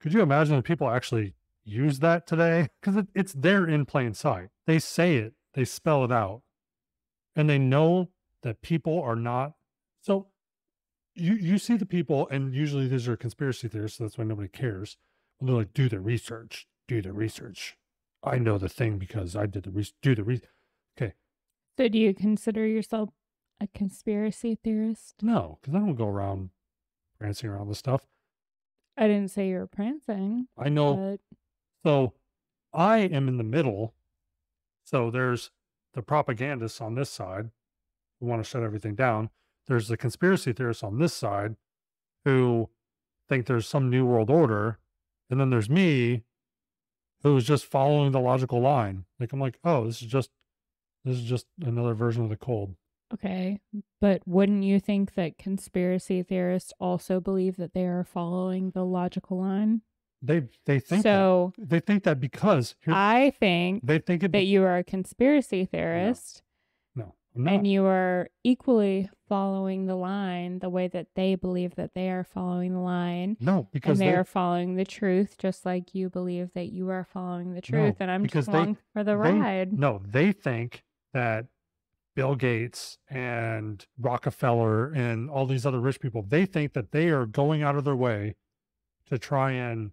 Could you imagine if people actually use that today? *laughs* Because it, it's there in plain sight. They say it, they spell it out, and they know that people are not. So you, you see the people, and usually these are conspiracy theorists, so that's why nobody cares. When they're like, do the research, do the research. I know the thing because I did the research, do the re- okay. So do you consider yourself a conspiracy theorist? No, because I don't go around prancing around this stuff. I didn't say you were prancing, I know. but So I am in the middle. So there's the propagandists on this side who want to shut everything down. There's the conspiracy theorists on this side who think there's some new world order. And then there's me who's just following the logical line. Like I'm like, oh, this is just this is just another version of the cold. okay. But wouldn't you think that conspiracy theorists also believe that they are following the logical line? They they think so that. they think that because here, I think they think it that you are a conspiracy theorist no, I'm not. and you are equally following the line the way that they believe that they are following the line. no, because they they, are following the truth just like you believe that you are following the truth. and I'm just they- along for the they- ride. No, they think that Bill Gates and Rockefeller and all these other rich people, they think that they are going out of their way to try and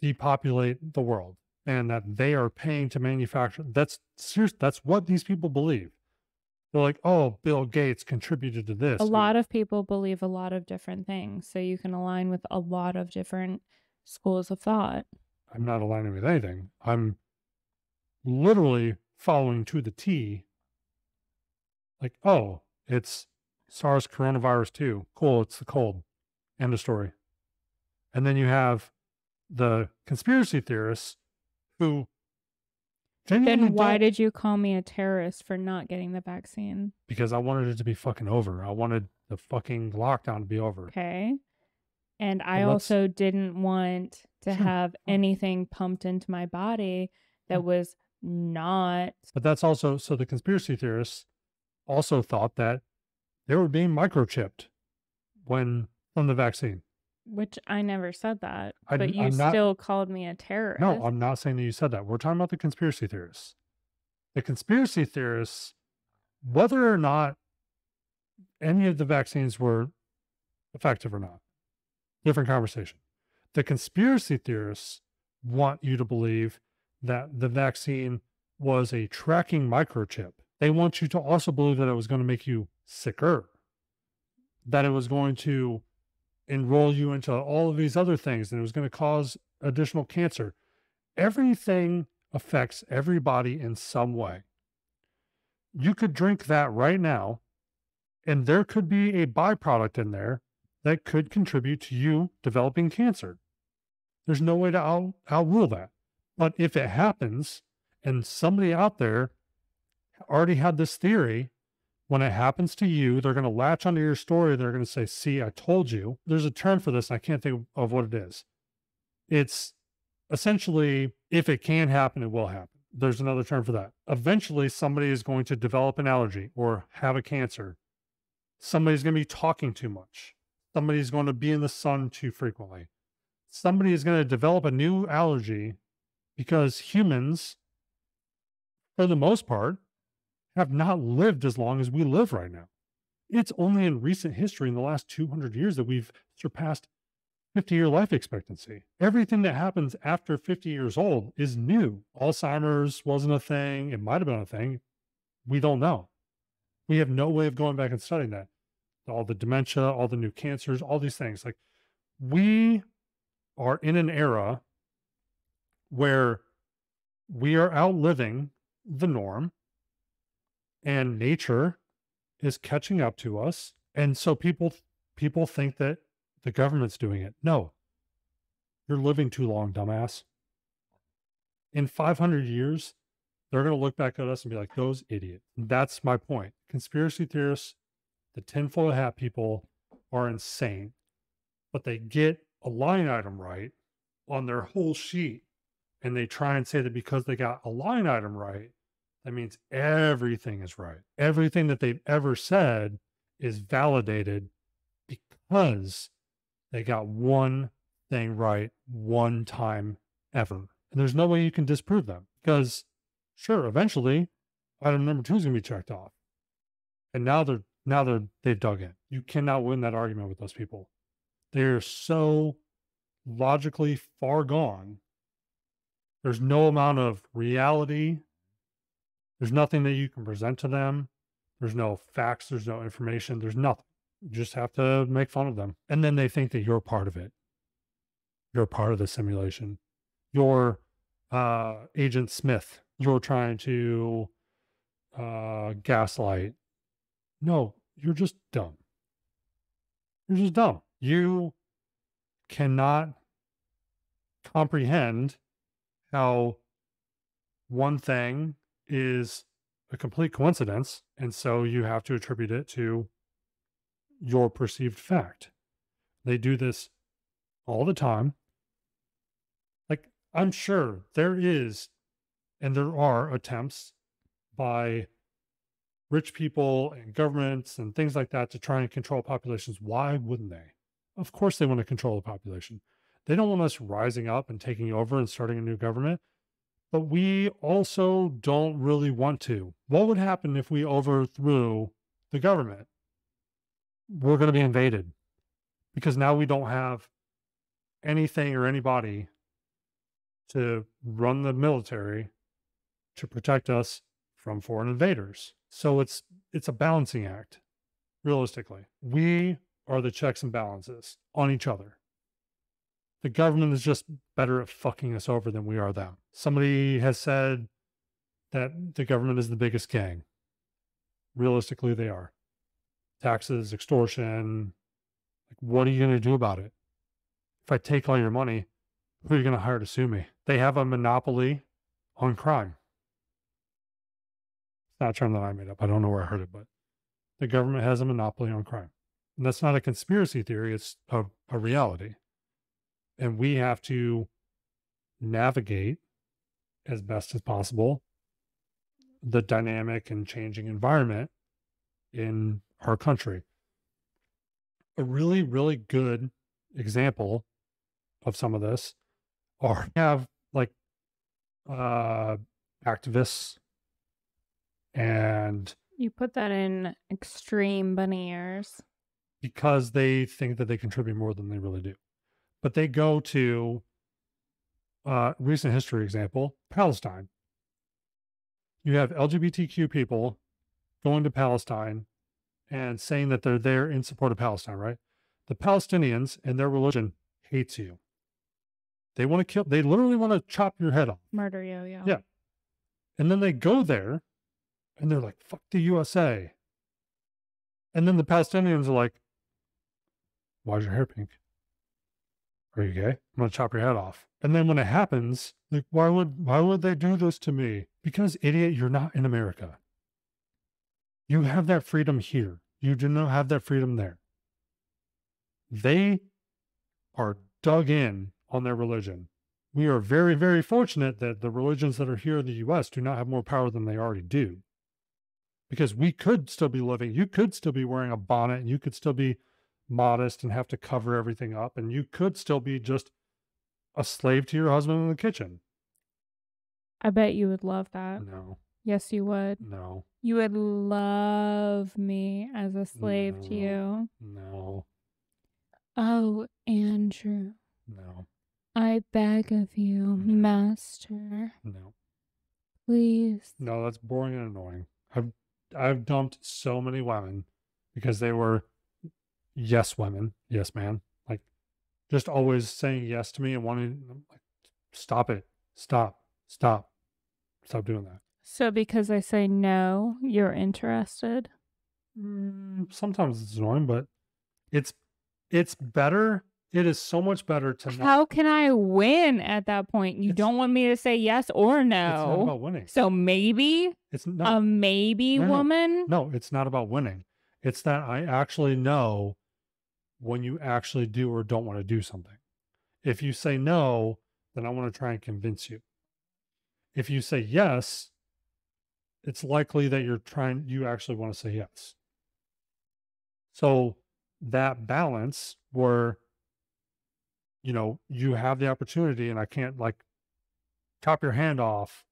depopulate the world and that they are paying to manufacture. That's serious. That's what these people believe. They're like, oh, Bill Gates contributed to this. a lot of people believe a lot of different things. So you can align with a lot of different schools of thought. I'm not aligning with anything. I'm literally following to the T. Like, oh, it's SARS coronavirus 2. Cool, it's the cold. End of story. And then you have the conspiracy theorists who Then why don't- did you call me a terrorist for not getting the vaccine? because I wanted it to be fucking over. I wanted the fucking lockdown to be over. Okay. And I Well, also didn't want to Sure. have anything pumped into my body that was not But that's also so the conspiracy theorists also thought that they were being microchipped when from the vaccine. Which I never said that. I- but you not- still called me a terrorist. No, I'm not saying that you said that. We're talking about the conspiracy theorists. The conspiracy theorists, whether or not any of the vaccines were effective or not, different conversation. The conspiracy theorists want you to believe that the vaccine was a tracking microchip. They want you to also believe that it was going to make you sicker, that it was going to enroll you into all of these other things and it was going to cause additional cancer. Everything affects everybody in some way. You could drink that right now, and there could be a byproduct in there that could contribute to you developing cancer. There's no way to out, outrule that. But if it happens, and somebody out there already had this theory, when it happens to you, they're going to latch onto your story. They're going to say, See, I told you. There's a term for this. I can't think of what it is. It's essentially, if it can happen, it will happen. There's another term for that. Eventually, somebody is going to develop an allergy or have a cancer. Somebody's going to be talking too much. Somebody's going to be in the sun too frequently. Somebody is going to develop a new allergy because humans, for the most part, have not lived as long as we live right now. It's only in recent history, in the last 200 years, that we've surpassed 50 year life expectancy. Everything that happens after 50 years old is new. Alzheimer's wasn't a thing. It might have been a thing. We don't know. We have no way of going back and studying that. All the dementia, all the new cancers, all these things. Like we are in an era where we are outliving the norm and nature is catching up to us and so people people think that the government's doing it. No. You're living too long dumbass. In 500 years they're going to look back at us and be like those idiots. That's my point. Conspiracy theorists the tinfoil hat people are insane but they get a line item right on their whole sheet and they try and say that because they got a line item right that means everything is right. Everything that they've ever said is validated because they got one thing right one time ever. And there's no way you can disprove them because, sure, eventually item number two is going to be checked off. And now they're, now they're, they've dug in. You cannot win that argument with those people. They're so logically far gone. There's no amount of reality there's nothing that you can present to them There's no facts, there's no information, there's nothing. You just have to make fun of them. And then they think that you're part of it. You're part of the simulation. You're uh, Agent Smith. You're trying to uh, gaslight. No, you're just dumb. You're just dumb. You cannot comprehend how one thing is a complete coincidence. And so you have to attribute it to your perceived fact. They do this all the time. Like, I'm sure there is and there are attempts by rich people and governments and things like that to try and control populations. Why wouldn't they? Of course, they want to control the population. They don't want us rising up and taking over and starting a new government, but we also don't really want to. What would happen if we overthrew the government? We're going to be invaded because now we don't have anything or anybody to run the military to protect us from foreign invaders. So it's it's a balancing act realistically. We are the checks and balances on each other. The government is just better at fucking us over than we are them. Somebody has said that the government is the biggest gang. Realistically, they are. Taxes, extortion. Like, what are you going to do about it? If I take all your money, who are you going to hire to sue me? They have a monopoly on crime. It's not a term that I made up. I don't know where I heard it, but the government has a monopoly on crime. And that's not a conspiracy theory, it's a, a reality. And we have to navigate as best as possible the dynamic and changing environment in our country. A really, really good example of some of this are have like uh activists and You put that in extreme bunny ears. because they think that they contribute more than they really do. But they go to uh, recent history example, Palestine. You have LGBTQ people going to Palestine and saying that they're there in support of Palestine, right? The Palestinians and their religion hates you. They want to kill, they literally want to chop your head off. Murder you, yeah. Yeah. And then they go there and they're like, fuck the USA. And then the Palestinians are like, why's your hair pink? Are you gay? I'm gonna chop your head off. And then when it happens, like, why would why would they do this to me? Because idiot, you're not in America. You have that freedom here. You do not have that freedom there. They are dug in on their religion. We are very, very fortunate that the religions that are here in the US do not have more power than they already do. Because we could still be living, you could still be wearing a bonnet, and you could still be modest and have to cover everything up, and you could still be just a slave to your husband in the kitchen. I bet you would love that. No, Yes, you would. no, You would love me as a slave to you. no, Oh, Andrew, no, I beg of you, No. master, no. please. No, that's boring and annoying. I've I've dumped so many women because they were yes women, yes man, like just always saying yes to me and wanting like stop it, stop, stop, stop doing that. So, because I say no, you're interested? Mm, sometimes it's annoying, but it's it's better. It is so much better to not. How can I win at that point? You It's- don't want me to say yes or no. It's not about winning. So, maybe It's not. a maybe No, no. woman? No, it's not about winning. It's that I actually know when you actually do or don't want to do something. If you say no, then I want to try and convince you. If you say yes, it's likely that you're trying, you actually want to say yes. So that balance where, you know, you have the opportunity and I can't like chop your hand off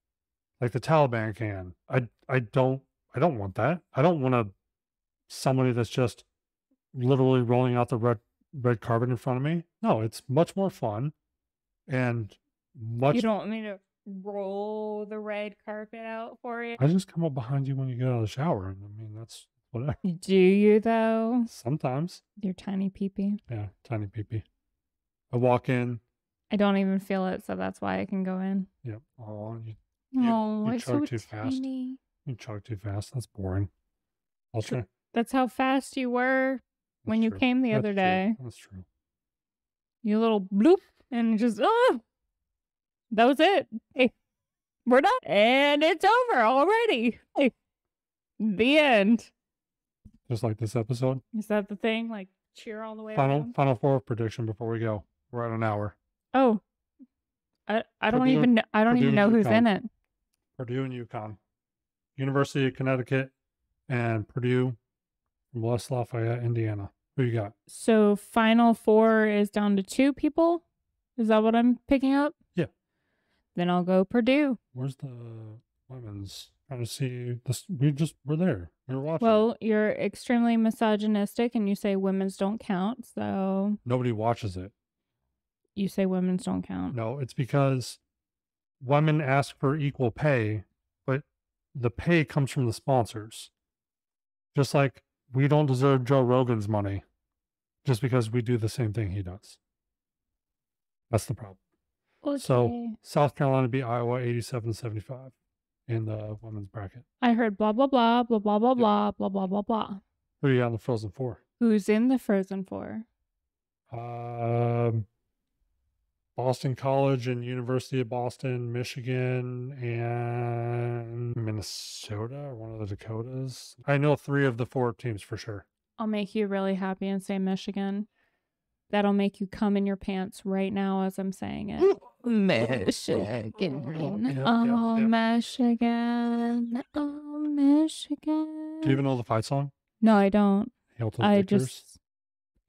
like the Taliban can. I I don't I don't want that. I don't want to somebody that's just literally rolling out the red red carpet in front of me. No, it's much more fun and much You don't want me to roll the red carpet out for you. I just come up behind you when you get out of the shower. I mean, that's whatever. Do you though? Sometimes. Your tiny peepee. Yeah, tiny peepee. I walk in. I don't even feel it, so that's why I can go in. Yep. Oh, you, You- oh, you chug so too fast. tiny. you chug too fast. That's boring. I'll try. That's how fast you were when you true. came the That's other true. day. That's true. You little bloop and just oh that was it. Hey, we're done. And it's over already. Hey, the end. Just like this episode. Is that the thing? Like cheer all the way Final around? final four prediction before we go. We're at an hour. Oh. I, I don't Purdue- even kn- I don't Purdue even know who's in it. Purdue and UConn. University of Connecticut and Purdue from West Lafayette, Indiana. Who you got? So final four is down to two people. Is that what I'm picking up? Yeah. Then I'll go Purdue. Where's the women's? Trying to see this. We just were there. We were watching. Well, you're extremely misogynistic and you say women's don't count. So nobody watches it. you say women's don't count. No, it's because women ask for equal pay, but the pay comes from the sponsors. Just like we don't deserve Joe Rogan's money just because we do the same thing he does. That's the problem. So South Carolina beat Iowa 87 75 in the women's bracket. I heard blah blah blah blah blah blah Yep. blah blah blah blah blah. Who do you got in the Frozen Four? Who's in the Frozen Four? Um, Boston College and University of Boston, Michigan, and Minnesota or one of the Dakotas. I know three of the four teams for sure. I'll make you really happy and say Michigan. That'll make you come in your pants right now as I'm saying it. *laughs* Michigan. Yep, yep, Oh, yep. Michigan. Oh, Michigan. Do you even know the fight song? No, I don't. Hail to the I victors. just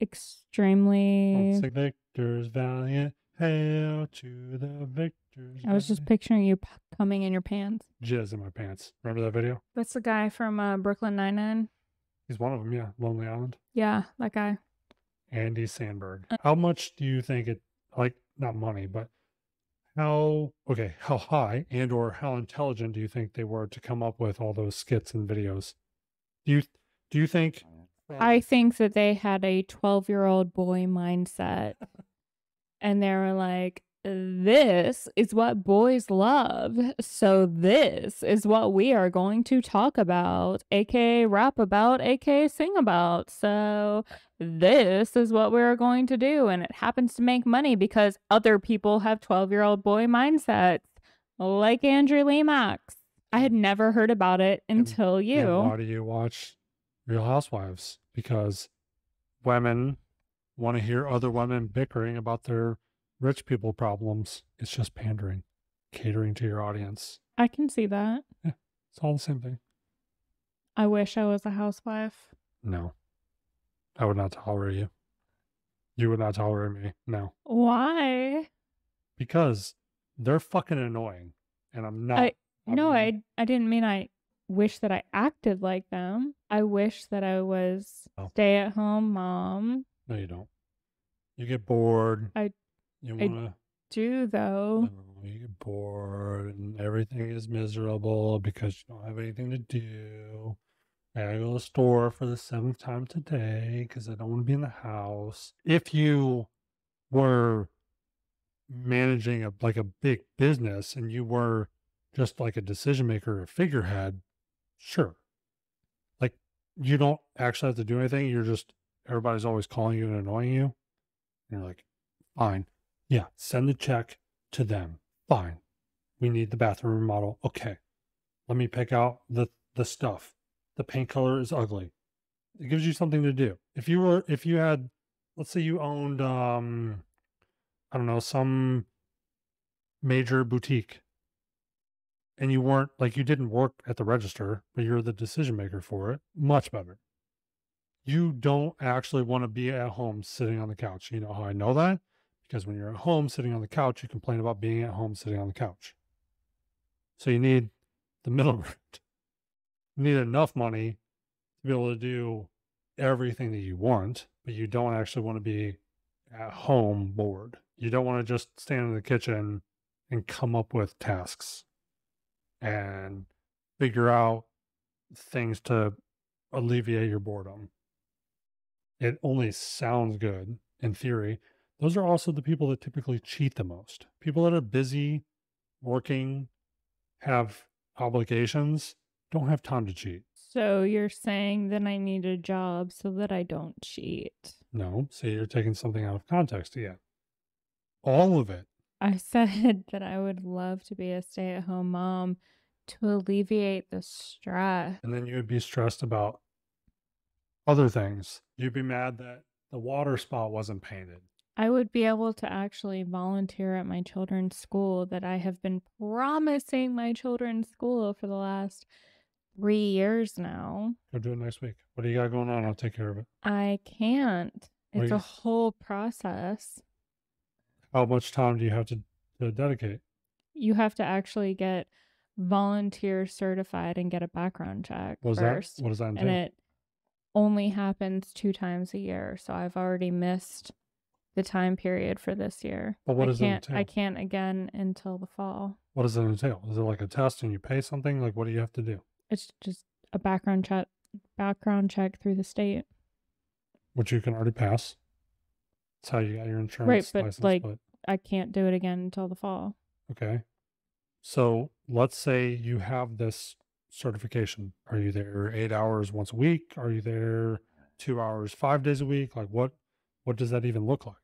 extremely. Once victors valiant, hail to the victors. I was just picturing you p- coming in your pants. jizz in my pants. Remember that video? That's the guy from uh, Brooklyn Nine Nine. He's one of them. Yeah, Lonely Island. Yeah, that guy. Andy Samberg. Uh How much do you think it like not money, but how okay, how high and or how intelligent do you think they were to come up with all those skits and videos? Do you do you think I think that they had a 12 year old boy mindset. *laughs* and they were like, this is what boys love. So this is what we are going to talk about, aka rap about, aka sing about. So this is what we're going to do. And it happens to make money because other people have 12 year old boy mindsets, like Andrew Lemacks. I had mm. never heard about it until and you. why do you watch Real Housewives? Because women want to hear other women bickering about their rich people problems. It's just pandering, catering to your audience. I can see that. Yeah, It's all the same thing. I wish I was a housewife. No. I would not tolerate you. You would not tolerate me. No. Why? Because they're fucking annoying. And I'm not. I- No, I'm- I I didn't mean I wish that I acted like them. I wish that I was Oh. stay at home mom. No, you don't. You get bored. I- You I- want to. Do though. Oh, you get bored and everything is miserable because you don't have anything to do. I gotta go to the store for the seventh time today because I don't want to be in the house. If you were managing a like a big business and you were just like a decision maker or figurehead, sure. Like you don't actually have to do anything. You're just everybody's always calling you and annoying you. And you're like, fine. Yeah, send the check to them. Fine. We need the bathroom remodel. Okay. Let me pick out the the stuff. The paint color is ugly. It gives you something to do. If you were if you had let's say you owned um I don't know, some major boutique and you weren't like you didn't work at the register, but you're the decision maker for it, much better. You don't actually want to be at home sitting on the couch. You know how I know that? Because when you're at home sitting on the couch, you complain about being at home sitting on the couch. So you need the *laughs* middle ground. You need enough money to be able to do everything that you want, but you don't actually want to be at home bored. You don't want to just stand in the kitchen and come up with tasks and figure out things to alleviate your boredom. It only sounds good in theory. Those are also the people that typically cheat the most. People that are busy, working, have obligations, don't have time to cheat. So you're saying that I need a job so that I don't cheat. No, So you're taking something out of context again. All of it. I *laughs* said that I would love to be a stay at home mom to alleviate the stress. And then you would be stressed about other things. You'd be mad that the water spot wasn't painted. I would be able to actually volunteer at my children's school that I have been promising my children's school for the last three years now. Go do it next week. What do you got going on? I'll take care of it. I can't. What It's do a whole process. How much time do you have to, to dedicate? You have to actually get volunteer certified and get a background check What first. that what does that and it only happens two times a year. So I've already missed the time period for this year. But what I does it can't I entail? can't again until the fall. what does it entail? Is it like a test and you pay something? Like what do you have to do? It's just a background check background check through the state. Which you can already pass. That's how you got your insurance but, license. like- but I can't do it again until the fall. okay. So let's say you have this certification. Are you there eight hours once a week? Are you there two hours five days a week? Like what what does that even look like?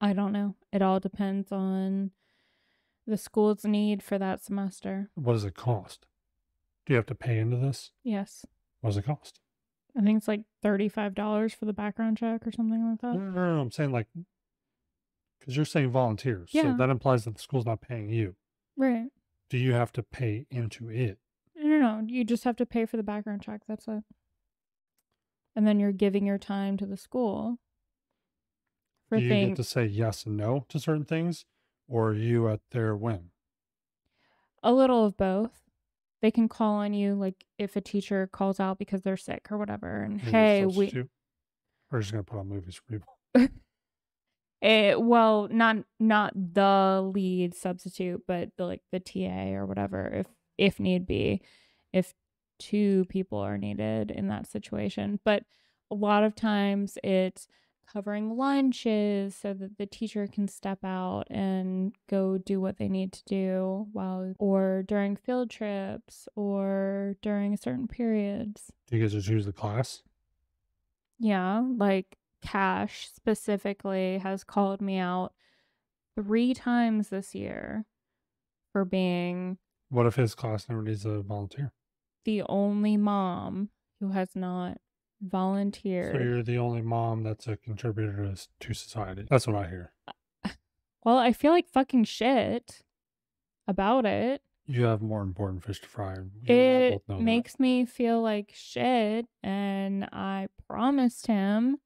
I don't know. It all depends on the school's need for that semester. What does it cost? Do you have to pay into this? Yes. What does it cost? I think it's like $35 for the background check or something like that. no, no, no, I'm saying like because you're saying volunteers. Yeah. So that implies that the school's not paying you. Right. Do you have to pay into it? No. You just have to pay for the background check. That's it. And then you're giving your time to the school for Do you get to say yes and no to certain things, or are you at their whim? A little of both. They can call on you, like if a teacher calls out because they're sick or whatever, and a hey, we substitute? Or just gonna put on movies for people. Eh, well, not not the lead substitute, but the like the TA or whatever, if if need be, if two people are needed in that situation. But a lot of times it's covering lunches so that the teacher can step out and go do what they need to do while or during field trips or during certain periods. Do you guys to choose the class? Yeah, like Cash specifically has called me out three times this year for being What if his class never needs a volunteer? The only mom who has not volunteered. So you're the only mom that's a contributor to, society. That's what I hear. *sighs* well, I feel like fucking shit about it. You have more important fish to fry. You It know that. makes me feel like shit, and I promised him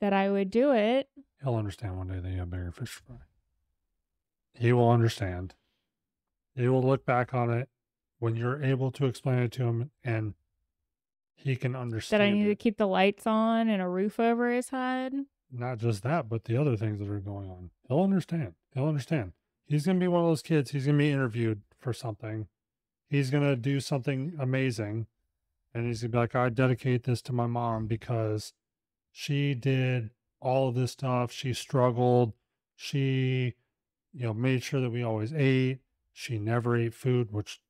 that I would do it. He'll understand one day that you have bigger fish to fry. He will understand. He will look back on it when you're able to explain it to him and he can understand. That I need to keep the lights on and a roof over his head. Not just that, but the other things that are going on. He'll understand. He'll understand. He's going to be one of those kids. He's going to be interviewed for something. He's going to do something amazing. And he's going to be like, I dedicate this to my mom because she did all of this stuff. She struggled. She, you know, made sure that we always ate. She never ate food, which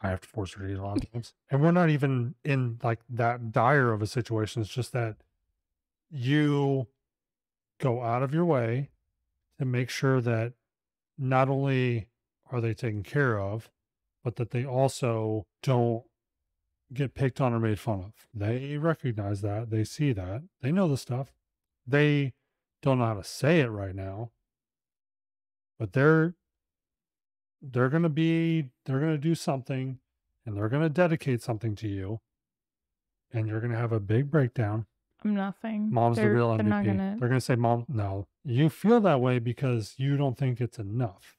I have to force her to eat a lot of times. And we're not even in like that dire of a situation. It's just that you go out of your way to make sure that not only are they taken care of, but that they also don't get picked on or made fun of. They recognize that. They see that. They know the stuff. They don't know how to say it right now, but they're they're going to be they're going to do something and they're going to dedicate something to you and you're going to have a big breakdown I'm nothing. Mom's they're, the real They're MVP. gonna. They're gonna say, "Mom, no." You feel that way because you don't think it's enough.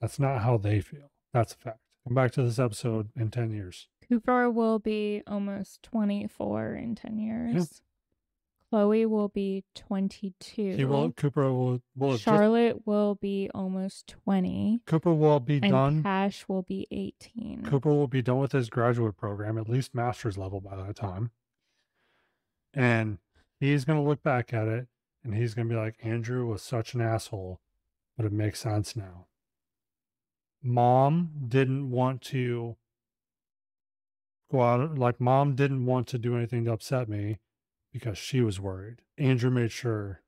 That's not how they feel. That's a fact. Come back to this episode in ten years. Cooper will be almost 24 in 10 years. Chloe will be 22. He will. Cooper will. will have just- Charlotte will be almost 20. Cooper will be And done. Cash will be 18. Cooper will be done with his graduate program, at least master's level by that time. And he's going to look back at it and he's going to be like, Andrew was such an asshole, but it makes sense now. Mom didn't want to go out, like, mom didn't want to do anything to upset me because she was worried. Andrew made sure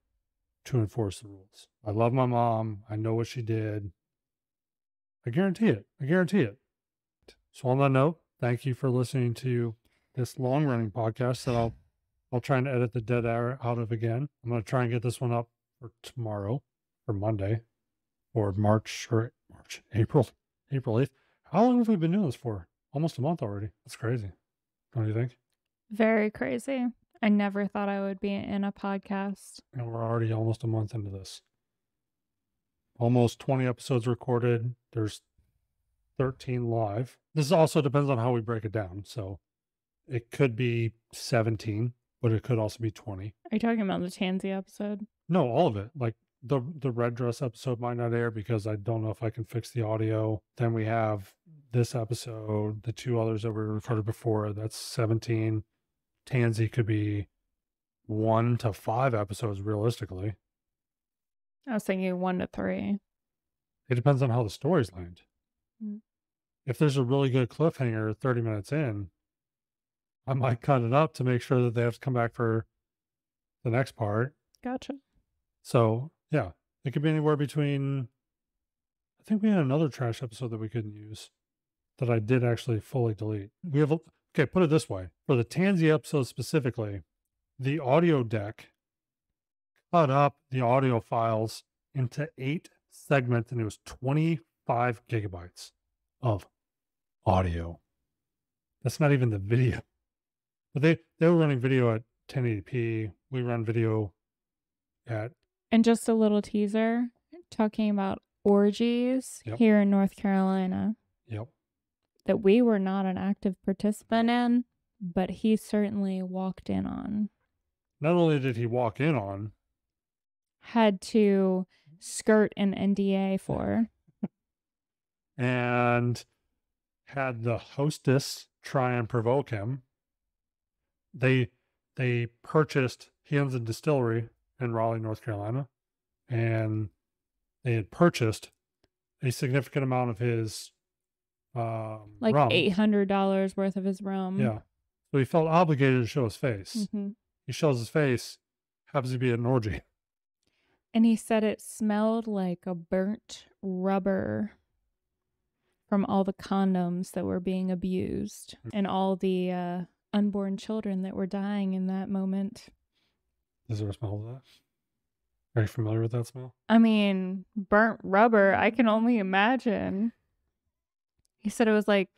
to enforce the rules. I love my mom. I know what she did. I guarantee it. I guarantee it. So on that note, thank you for listening to this long running podcast that I'll I'll try and edit the dead air out of again. I'm gonna try and get this one up for tomorrow or Monday or March or March, *laughs* April, April 8th. How long have we been doing this for? Almost a month already. That's crazy. Don't you think? Very crazy. I never thought I would be in a podcast. And we're already almost a month into this. Almost 20 episodes recorded. There's 13 live. This also depends on how we break it down. So it could be 17, but it could also be 20. Are you talking about the Tansy episode? No, all of it. Like the the red dress episode might not air because I don't know if I can fix the audio. Then we have this episode, the two others that we recorded before. That's 17. Tansy could be one to five episodes realistically. I was thinking one to three. It depends on how the stories land. Mm. If there's a really good cliffhanger 30 minutes in, I might cut it up to make sure that they have to come back for the next part. Gotcha. So, yeah, it could be anywhere between. I think we had another trash episode that we couldn't use that I did actually fully delete. We have, a, okay, put it this way for the Tansy episode specifically, the audio deck cut up the audio files into eight segments and it was 25 gigabytes of audio. That's not even the video. But they, they were running video at 1080p. We run video at And just a little teaser talking about orgies Yep. here in North Carolina Yep. That we were not an active participant in, but he certainly walked in on. Not only did he walk in on, Had to skirt an NDA for. *laughs* and had the hostess try and provoke him. They they purchased a distillery in Raleigh, North Carolina, and they had purchased a significant amount of his um, like rum. eight hundred dollars worth of his rum. Yeah, so he felt obligated to show his face. Mhm. He shows his face, happens to be an orgy. And he said it smelled like a burnt rubber from all the condoms that were being abused and all the uh, unborn children that were dying in that moment. Is there a smell of that? Are you familiar with that smell? I mean, burnt rubber, I can only imagine. He said it was like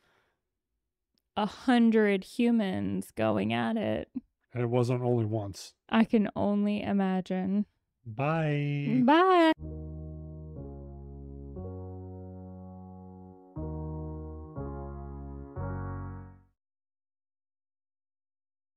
a hundred humans going at it. And it wasn't only once. I can only imagine. Bye. Bye.